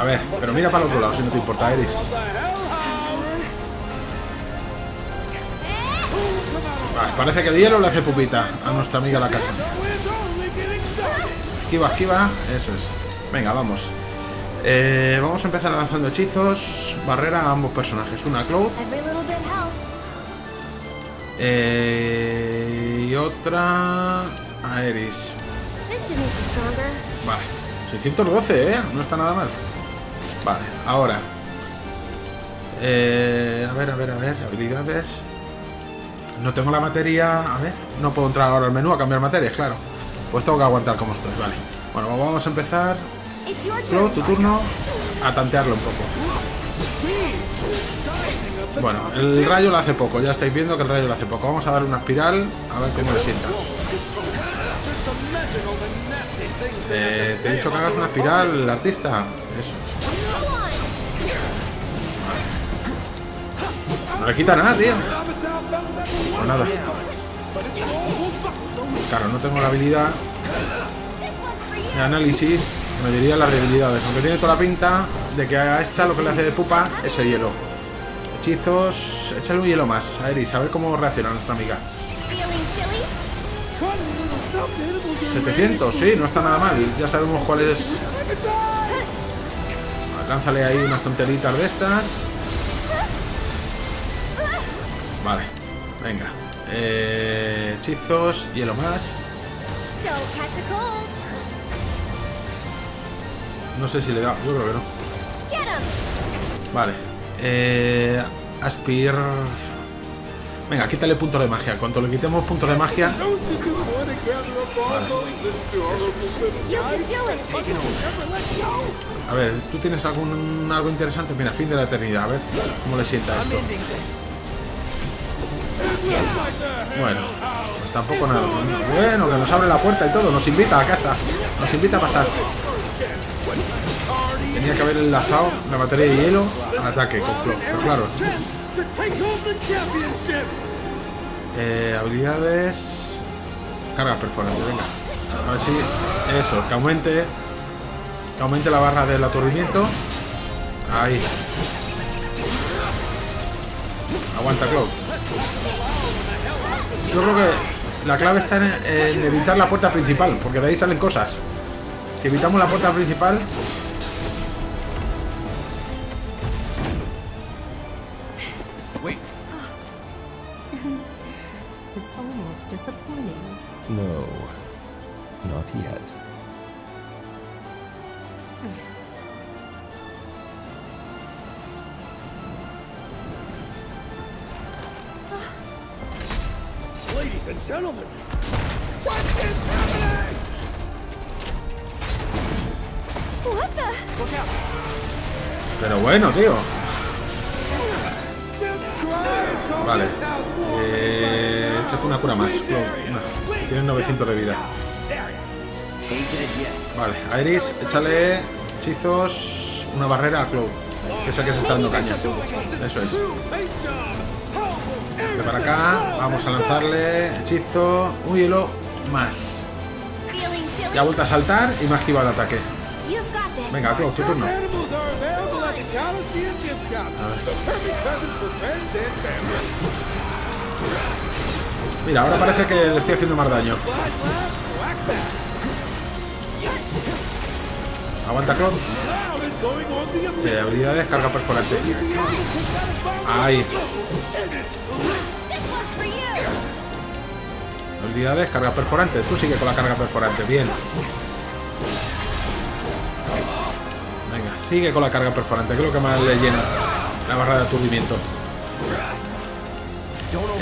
A ver, pero mira para el otro lado si no te importa, Iris. Vale, parece que el hielo le hace pupita a nuestra amiga la casa. Esquiva, esquiva. Eso es. Venga, vamos. Eh, vamos a empezar lanzando hechizos. Barrera a ambos personajes. Una Cloud eh, y otra a Eris. Vale. 612, ¿eh? No está nada mal. Vale, ahora. Eh, a ver, a ver, a ver. Habilidades. No tengo la materia. A ver. No puedo entrar ahora al menú a cambiar materias, claro. Pues tengo que aguantar como estoy, vale. Bueno, vamos a empezar. Turn. tu turno. A tantearlo un poco. Bueno, el rayo lo hace poco. Ya estáis viendo que el rayo lo hace poco. Vamos a darle una espiral. A ver cómo le sienta. Eh, te he dicho que hagas una espiral, artista. Eso. No le quita nada, tío. Pues nada. Claro, no tengo la habilidad de análisis. Me diría las debilidades. Aunque tiene toda la pinta de que a esta lo que le hace de pupa es el hielo. Hechizos. Échale un hielo más a Eris, a ver cómo reacciona nuestra amiga. Feeling chilly? 700, sí, no está nada mal. Ya sabemos cuál es. Lánzale ahí unas tonteritas de estas. Vale, venga. Eh, hechizos, hielo más. No sé si le da, yo creo que no. Vale. Eh, aspir. Venga, quítale punto de magia. Cuando le quitemos puntos de magia. A ver, ¿tú tienes algún algo interesante? Mira, fin de la eternidad. A ver cómo le sienta esto. Bueno, pues tampoco nada. Bueno, que nos abre la puerta y todo. Nos invita a casa. Nos invita a pasar. Tenía que haber enlazado la batería de hielo al ataque con Clock. Pero claro. Eh, habilidades. Carga perforante, venga. A ver si. Eso, que aumente. Que aumente la barra del aturdimiento. Ahí. Aguanta, Cloud. Yo creo que la clave está en, en evitar la puerta principal, porque de ahí salen cosas. Si evitamos la puerta principal, Wait. It's almost disappointing. No, not yet. Échale hechizos, una barrera a Cloud. Que es el que se está dando caña. Eso es. De para acá, vamos a lanzarle hechizo, un hielo más. Ya ha vuelto a saltar y me ha activado el ataque. Venga, Cloud, tu turno. Mira, ahora parece que le estoy haciendo más daño. Aguanta, Cloud. Now is going on the Eh, habilidades, carga perforante. Ahí. Habilidades, carga perforante. Tú sigue con la carga perforante. Bien. Venga, sigue con la carga perforante. Creo que más le llena la barra de aturdimiento.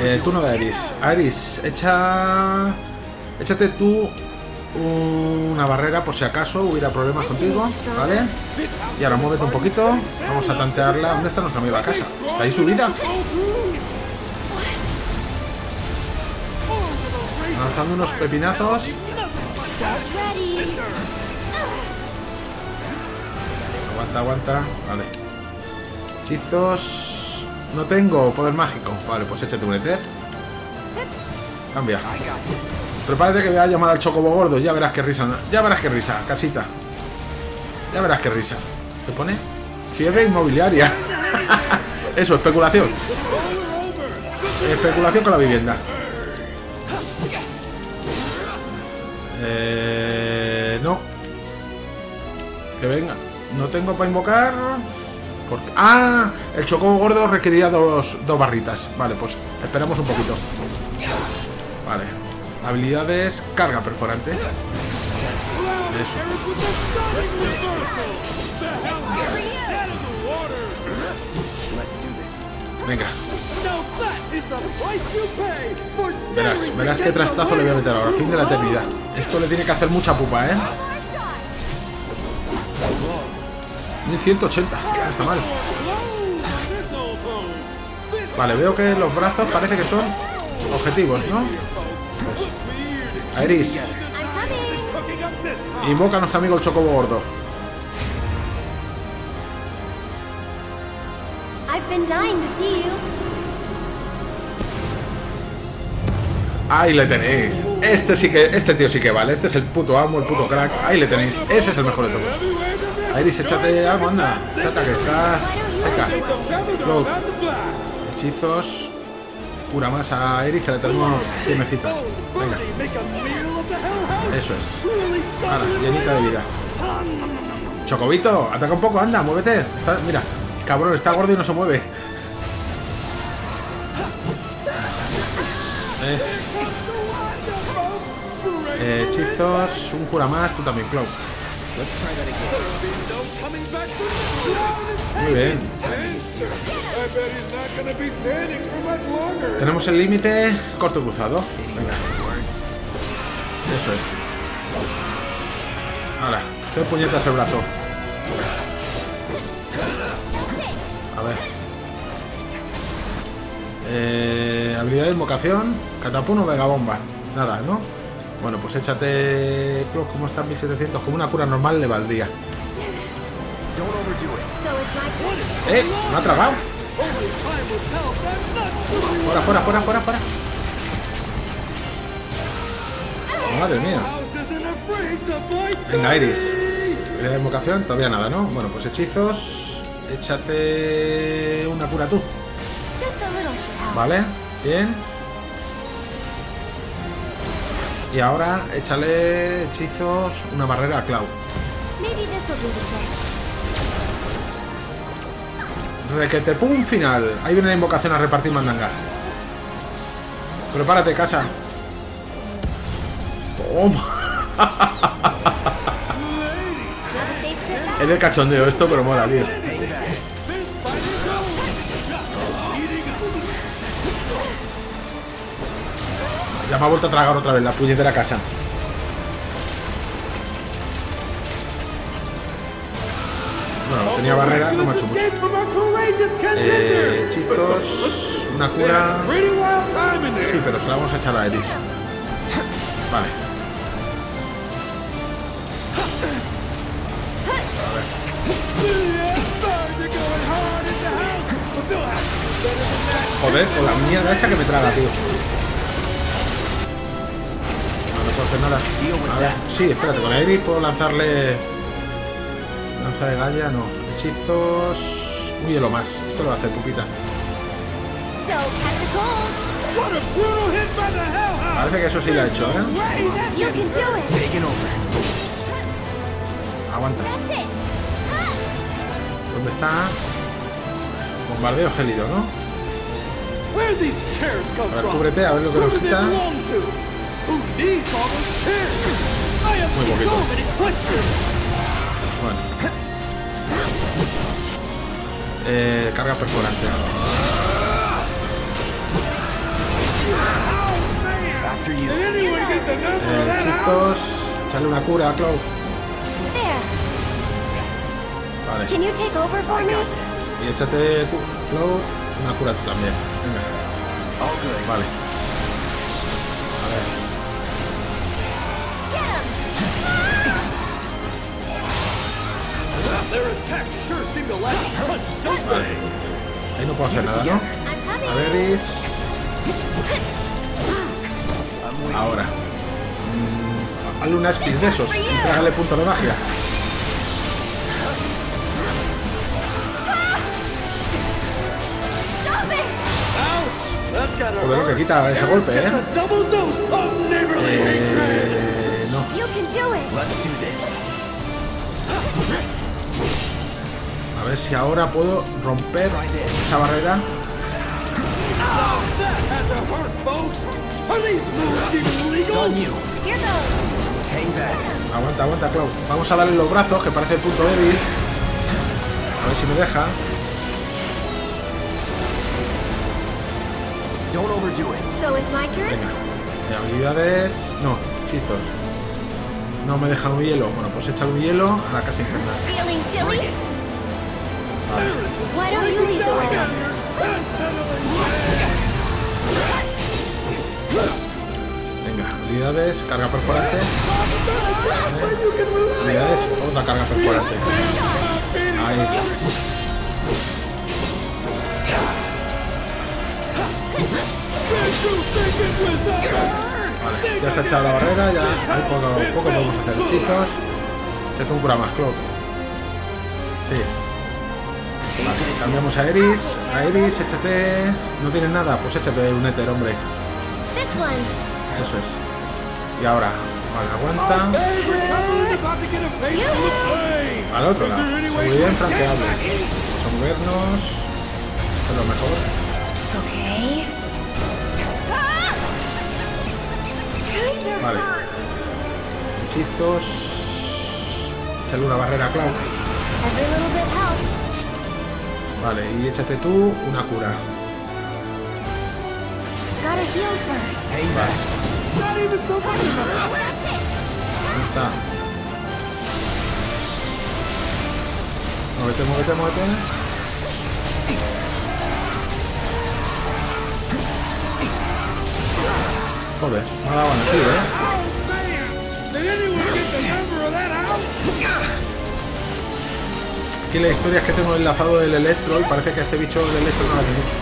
Eh, turno de Aris. Aris, echa. Échate tú una barrera por si acaso hubiera problemas contigo. ¿Vale? Y ahora muévete un poquito. Vamos a tantearla. ¿Dónde está nuestra amiga casa? ¿Está ahí subida? Lanzando unos pepinazos. Aguanta, aguanta. Vale. Hechizos. No tengo poder mágico. Vale, pues échate un ether. Cambia. Prepárate que voy a llamar al chocobo gordo. Ya verás qué risa. Ya verás qué risa, casita. Ya verás qué risa. ¿Te pone? Fiebre inmobiliaria. Eso, especulación. Especulación con la vivienda. Eh, no. Que venga. No tengo para invocar. Porque... Ah, el chocobo gordo requeriría dos, dos barritas. Vale, pues esperamos un poquito. Vale. Habilidades, carga perforante. Eso. Venga, verás, verás qué trastazo le voy a meter ahora. Fin de la eternidad. Esto le tiene que hacer mucha pupa, ¿eh? 1180, no está mal. Vale, veo que los brazos parece que son objetivos, ¿no? Iris. Invoca a nuestro amigo el Chocobo Gordo. Ahí le tenéis. Este sí que, este tío sí que vale. Este es el puto amo, el puto crack. Ahí le tenéis. Ese es el mejor de todos. Iris, échate algo, anda. Chata, que estás seca. Hechizos. Cura más a Iris, que le tenemos tiemecita. Venga. Eso es. Ahora, llenita de vida. Chocobito, ataca un poco, anda, muévete. Está, mira, cabrón, está gordo y no se mueve. Eh. Eh, hechizos, un cura más, tú también, Cloud. Muy bien. Tenemos el límite corto cruzado. Venga. Eso es. Ahora, qué puñetas el brazo. A ver. Eh, habilidad de invocación. Catapuno, Vega Bomba. Nada, ¿no? Bueno, pues échate. Como está en 1700. Como una cura normal le valdría. ¡Eh! ¡Me ha tragado! Fuera, fuera, fuera, fuera, fuera. Madre mía. Venga, Iris. De invocación, todavía nada, ¿no? Bueno, pues hechizos. Échate una cura tú. Vale, bien. Y ahora échale hechizos, una barrera a Cloud. Requete pum final. Viene la invocación a repartir mandanga. Prepárate, casa. Toma. Es de cachondeo esto, pero mola, tío. Ya me ha vuelto a tragar otra vez la puñetera casa. Bueno, tenía barrera, no me ha hecho mucho. Eh, hechizos, una cura. Sí, pero se la vamos a echar a Eris. Vale. Joder, con la mierda esta que me traga, tío. No, no puedo hacer nada. A ver, sí, espérate, con Iris puedo lanzarle. Lanza de Gaia, no. Hechizos. Un hielo más. Esto lo va a hacer pupita. Parece que eso sí lo ha hecho, ¿eh? Aguanta. ¿Dónde está? Bombardeo gélido, ¿no? A ver, cúbrete, a ver lo que nos quita. belong to? Who Eh, carga perforante. Eh, hechizos. Echarle una cura a Cloud. Vale. Can you take over for me? Y échate Cloud, una cura tú también. Venga. Vale. Ahí no puedo hacer nada, ¿no? A ver, Is. Ahora. Mm, hazle una speed de esos. Y trágale punto de magia. Joder, lo que quita ese golpe, It's ¿eh? a double dose of neighborly hatred. Eh, no. ver si ahora puedo romper esa barrera. Aguanta, aguanta, Cloud. Vamos a darle los brazos, que parece el punto débil. A ver si me deja. Don't overdo it. So it's my turn? Venga. Habilidades. No, hechizos. No me deja un hielo. Bueno, pues echa un hielo a la casa infernal. Venga, habilidades, carga perforante. Habilidades, otra carga perforante. Ahí está. Vale, ya se ha echado la barrera, ya hay poco, poco podemos hacer. Chicos, échate un cura más, Claude. Sí. Cambiamos a Eris. A Eris, échate. ¿No tienes nada? Pues échate un éter, hombre. Eso es. Y ahora, vale, aguanta. Al otro lado. Seguridad infranqueable. Vamos a movernos. Es lo mejor. Vale. Hechizos. Échale una barrera a Cloud. Vale, y échate tú una cura. Vale. Ahí está. Muévete, muévete, muévete. Joder, me ha dado así, ¿eh? Aquí la historia es que tengo enlazado el electro y parece que a este bicho el electro no le hace mucho.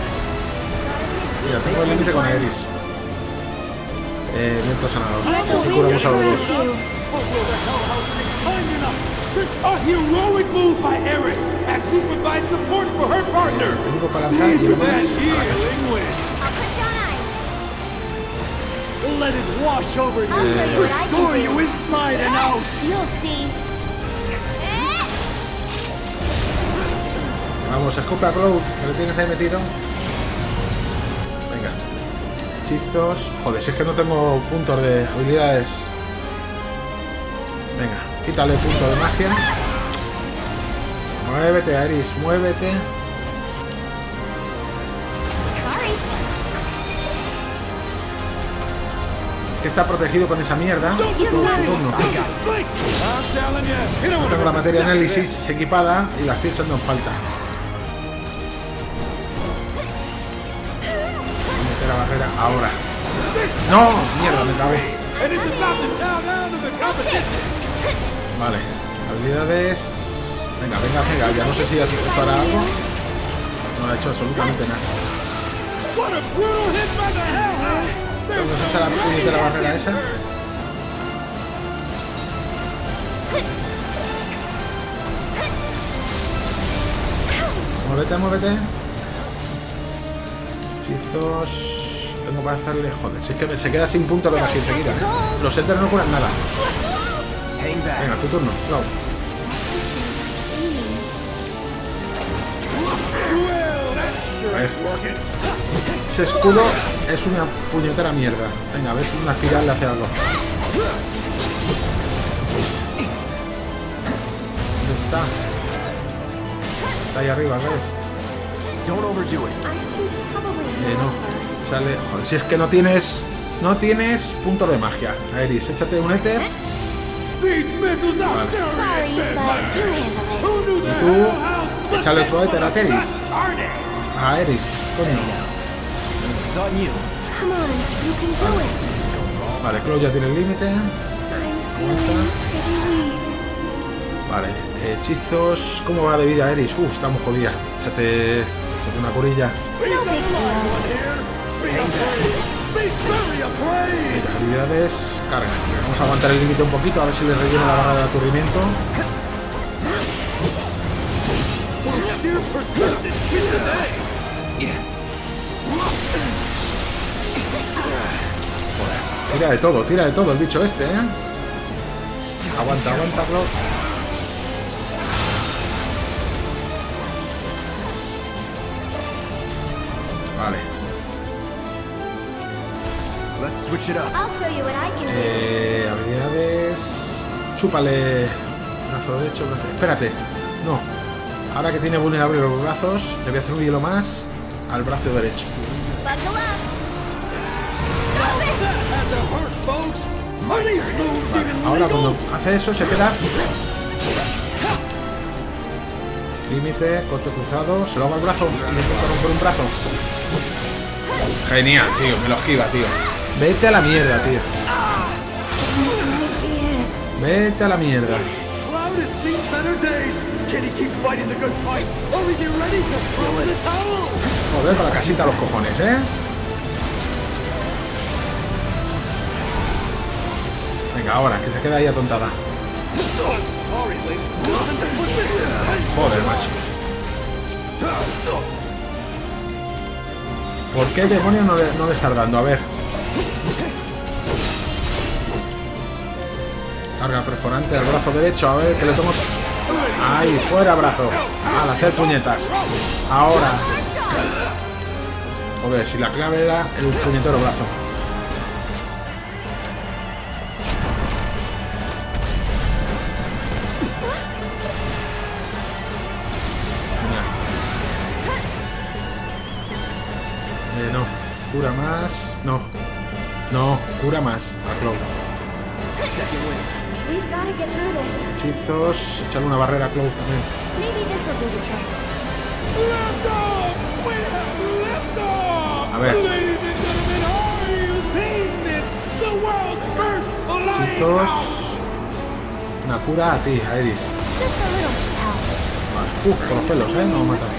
Mira, tengo el límite con Aeris. Eh, viento sanador. Así curamos a los dos. Just a heroic move by Erin as she provides support for her partner. El único para lanzar y lo más a la casa. Let it wash over you. Restore you inside and out. You'll see. Vamos, escupe a Cloud, que lo tienes ahí metido. Venga. Hechizos. Joder, si es que no tengo puntos de habilidades. Venga, quítale punto de magia. Muévete, Aris, muévete. Que está protegido con esa mierda. No tengo la materia análisis equipada y la estoy echando en falta. Ahora. ¡No! ¡Mierda, me competition. Vale. Habilidades... Venga, venga, venga. Ya no sé si hecho para algo. No ha hecho absolutamente nada. What a echar la puñetera barrera esa. Muévete, muévete. Hechizos. Tengo para hacerle. Joder, si es que se queda sin puntos de magia enseguida. ¿eh? Los enters no curan nada. Venga, tu turno. Go. A ver. Ese escudo es una puñetera mierda. Venga, a ver si una espiral le hace algo. ¿Dónde está? Está ahí arriba, probably Eh, no. Sale. Joder, si es que no tienes. No tienes punto de magia. Aeris, échate un éter. Vale. Y tú, échale otro éter a Teris. A Aeris, coño. Vale, Claude ya tiene el límite. Vale, hechizos. ¿Cómo va de vida, Eris? Uh, está muy jodida. Échate, échate una curilla. Habilidades. Carga. Vamos a aguantar el límite un poquito, a ver si le relleno la barra de aturdimiento. Tira de todo, tira de todo el bicho este, ¿eh? Aguanta, aguanta, Claude. Switch it up. I'll show you what I can do. Eh, habilidades. Chúpale. Brazo derecho, brazo. Espérate. No. Ahora que tiene vulnerable los brazos, le voy a hacer un hielo más al brazo derecho. Ahora cuando hace eso se queda. Límite, corte cruzado. Se lo hago al brazo. Le intento romper un brazo. Genial, tío. Me lo esquiva, tío. Vete a la mierda, tío. Vete a la mierda. Joder, con la casita los cojones, ¿eh? Venga, ahora, que se queda ahí atontada. Joder, macho. ¿Por qué demonio no le, no le estás dando? A ver. Carga perforante al brazo derecho. A ver, que le tomo... Ahí, fuera brazo. Al hacer puñetas. Ahora. Joder, si la clave era el puñetero brazo. Eh, no. Cura más. No. No, cura más. A Cloud. Hechizos. Echarle una barrera a Cloud también. A ver. Hechizos. Una cura a ti, a Eris. Vale. Uf, con los pelos, ¿eh? No me mata.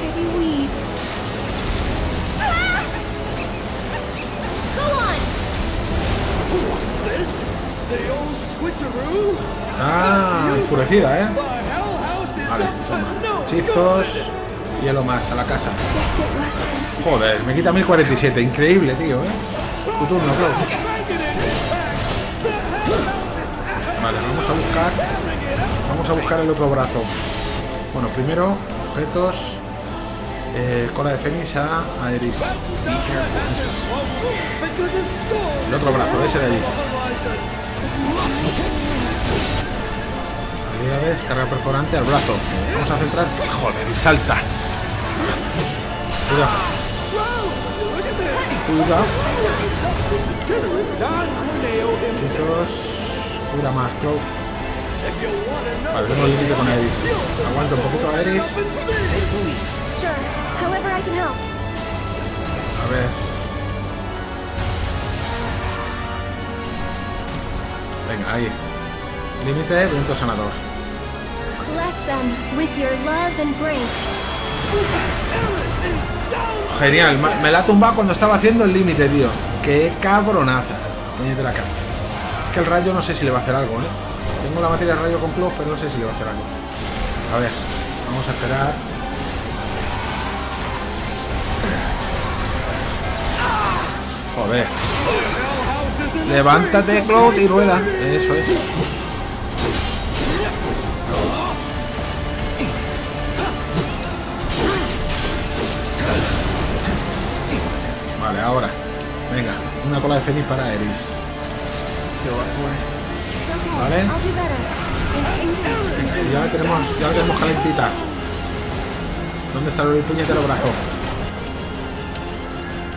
Ah, enfurecida, ¿eh? Vale, toma. Hechizos. Hielo más, a la casa. Joder, me quita 1047. Increíble, tío, ¿eh? Tu turno, Cloud. Vale, vamos a buscar. Vamos a buscar el otro brazo. Bueno, primero, objetos. Eh, cola de fénix a Aeris. El otro brazo, ese de allí. Habilidades, carga perforante al brazo. Vamos a centrar. Joder, y salta. Cuidado. Cuidado. Chicos. Cura más, Clow. Vale, tengo el límite con Aeris. Aguanta un poquito a Aeris. Sure. However I can help. A ver. Venga, ahí. Límite, sanador. Love and grace. Genial, me la ha tumbado cuando estaba haciendo el límite, tío. Qué cabronaza. de la casa. Es que el rayo no sé si le va a hacer algo, ¿eh? Tengo la materia de rayo con Cloud, pero no sé si le va a hacer algo. A ver, vamos a esperar. Joder. Levántate, Cloud, y rueda. Eso es. Vale, ahora. Venga, una cola de fénix para Eris. Vale. Better. Venga, si ya la tenemos, ya la tenemos calentita. ¿Dónde está el puñetero brazo?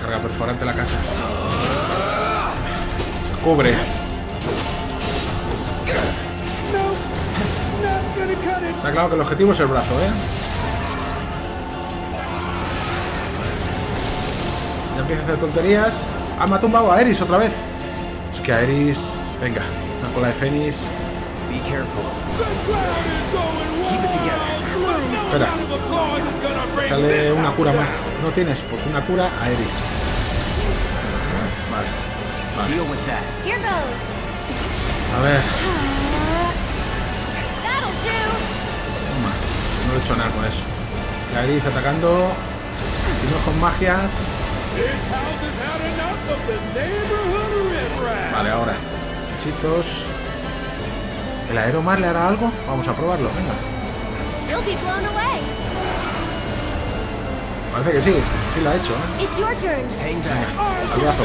Carga perforante la casa. Cubre. Está claro que el objetivo es el brazo, ¿eh? Ya empieza a hacer tonterías. Ah, me ha tumbado a Eris otra vez. Es que a Eris... Venga, una cola de fénix. Espera. Échale una cura más. ¿No tienes? Pues una cura a Eris. Vale. Vale. Deal with that. Here goes. A ver. That'll do. Toma. No he hecho nada con eso. La Eris atacando. Y no con magias. Vale, ahora. Hechizos. ¿El aeromar le hará algo? Vamos a probarlo, venga. Parece que sí, sí lo ha hecho, ¿eh? It's your turn. Hang back. Al brazo.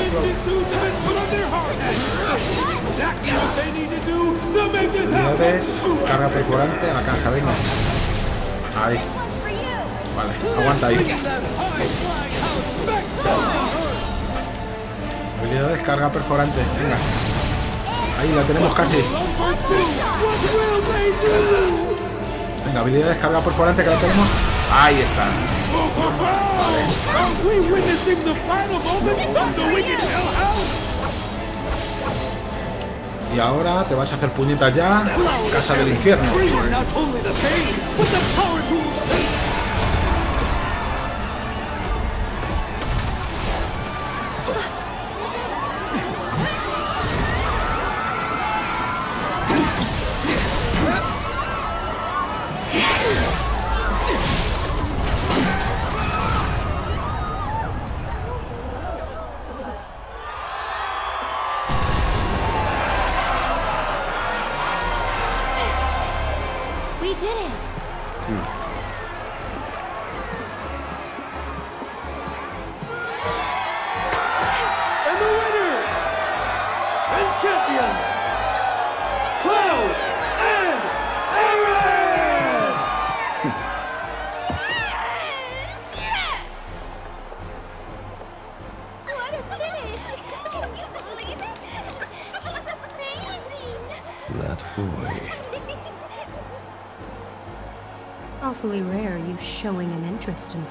Habilidades, carga perforante a la casa, venga. Ahí. Vale, aguanta ahí. Habilidades, carga perforante, venga. Ahí la tenemos casi. Venga, habilidades, carga perforante que la tenemos. Ahí está. Are we witnessing the final moment of the wicked hellhouse? Y ahora te vas a hacer puñetas ya. Casa del infierno.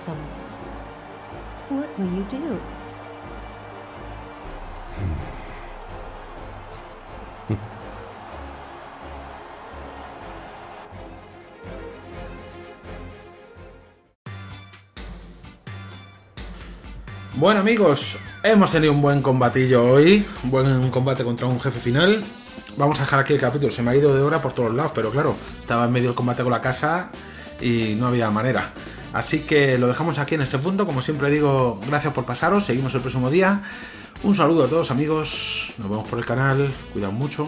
What will you do? Bueno amigos, hemos tenido un buen combatillo hoy, un buen combate contra un jefe final. Vamos a dejar aquí el capítulo, se me ha ido de hora por todos lados, pero claro, estaba en medio del combate con la casa y no había manera. Así que lo dejamos aquí en este punto, como siempre digo, gracias por pasaros, seguimos el próximo día. Un saludo a todos amigos, nos vemos por el canal, cuidado mucho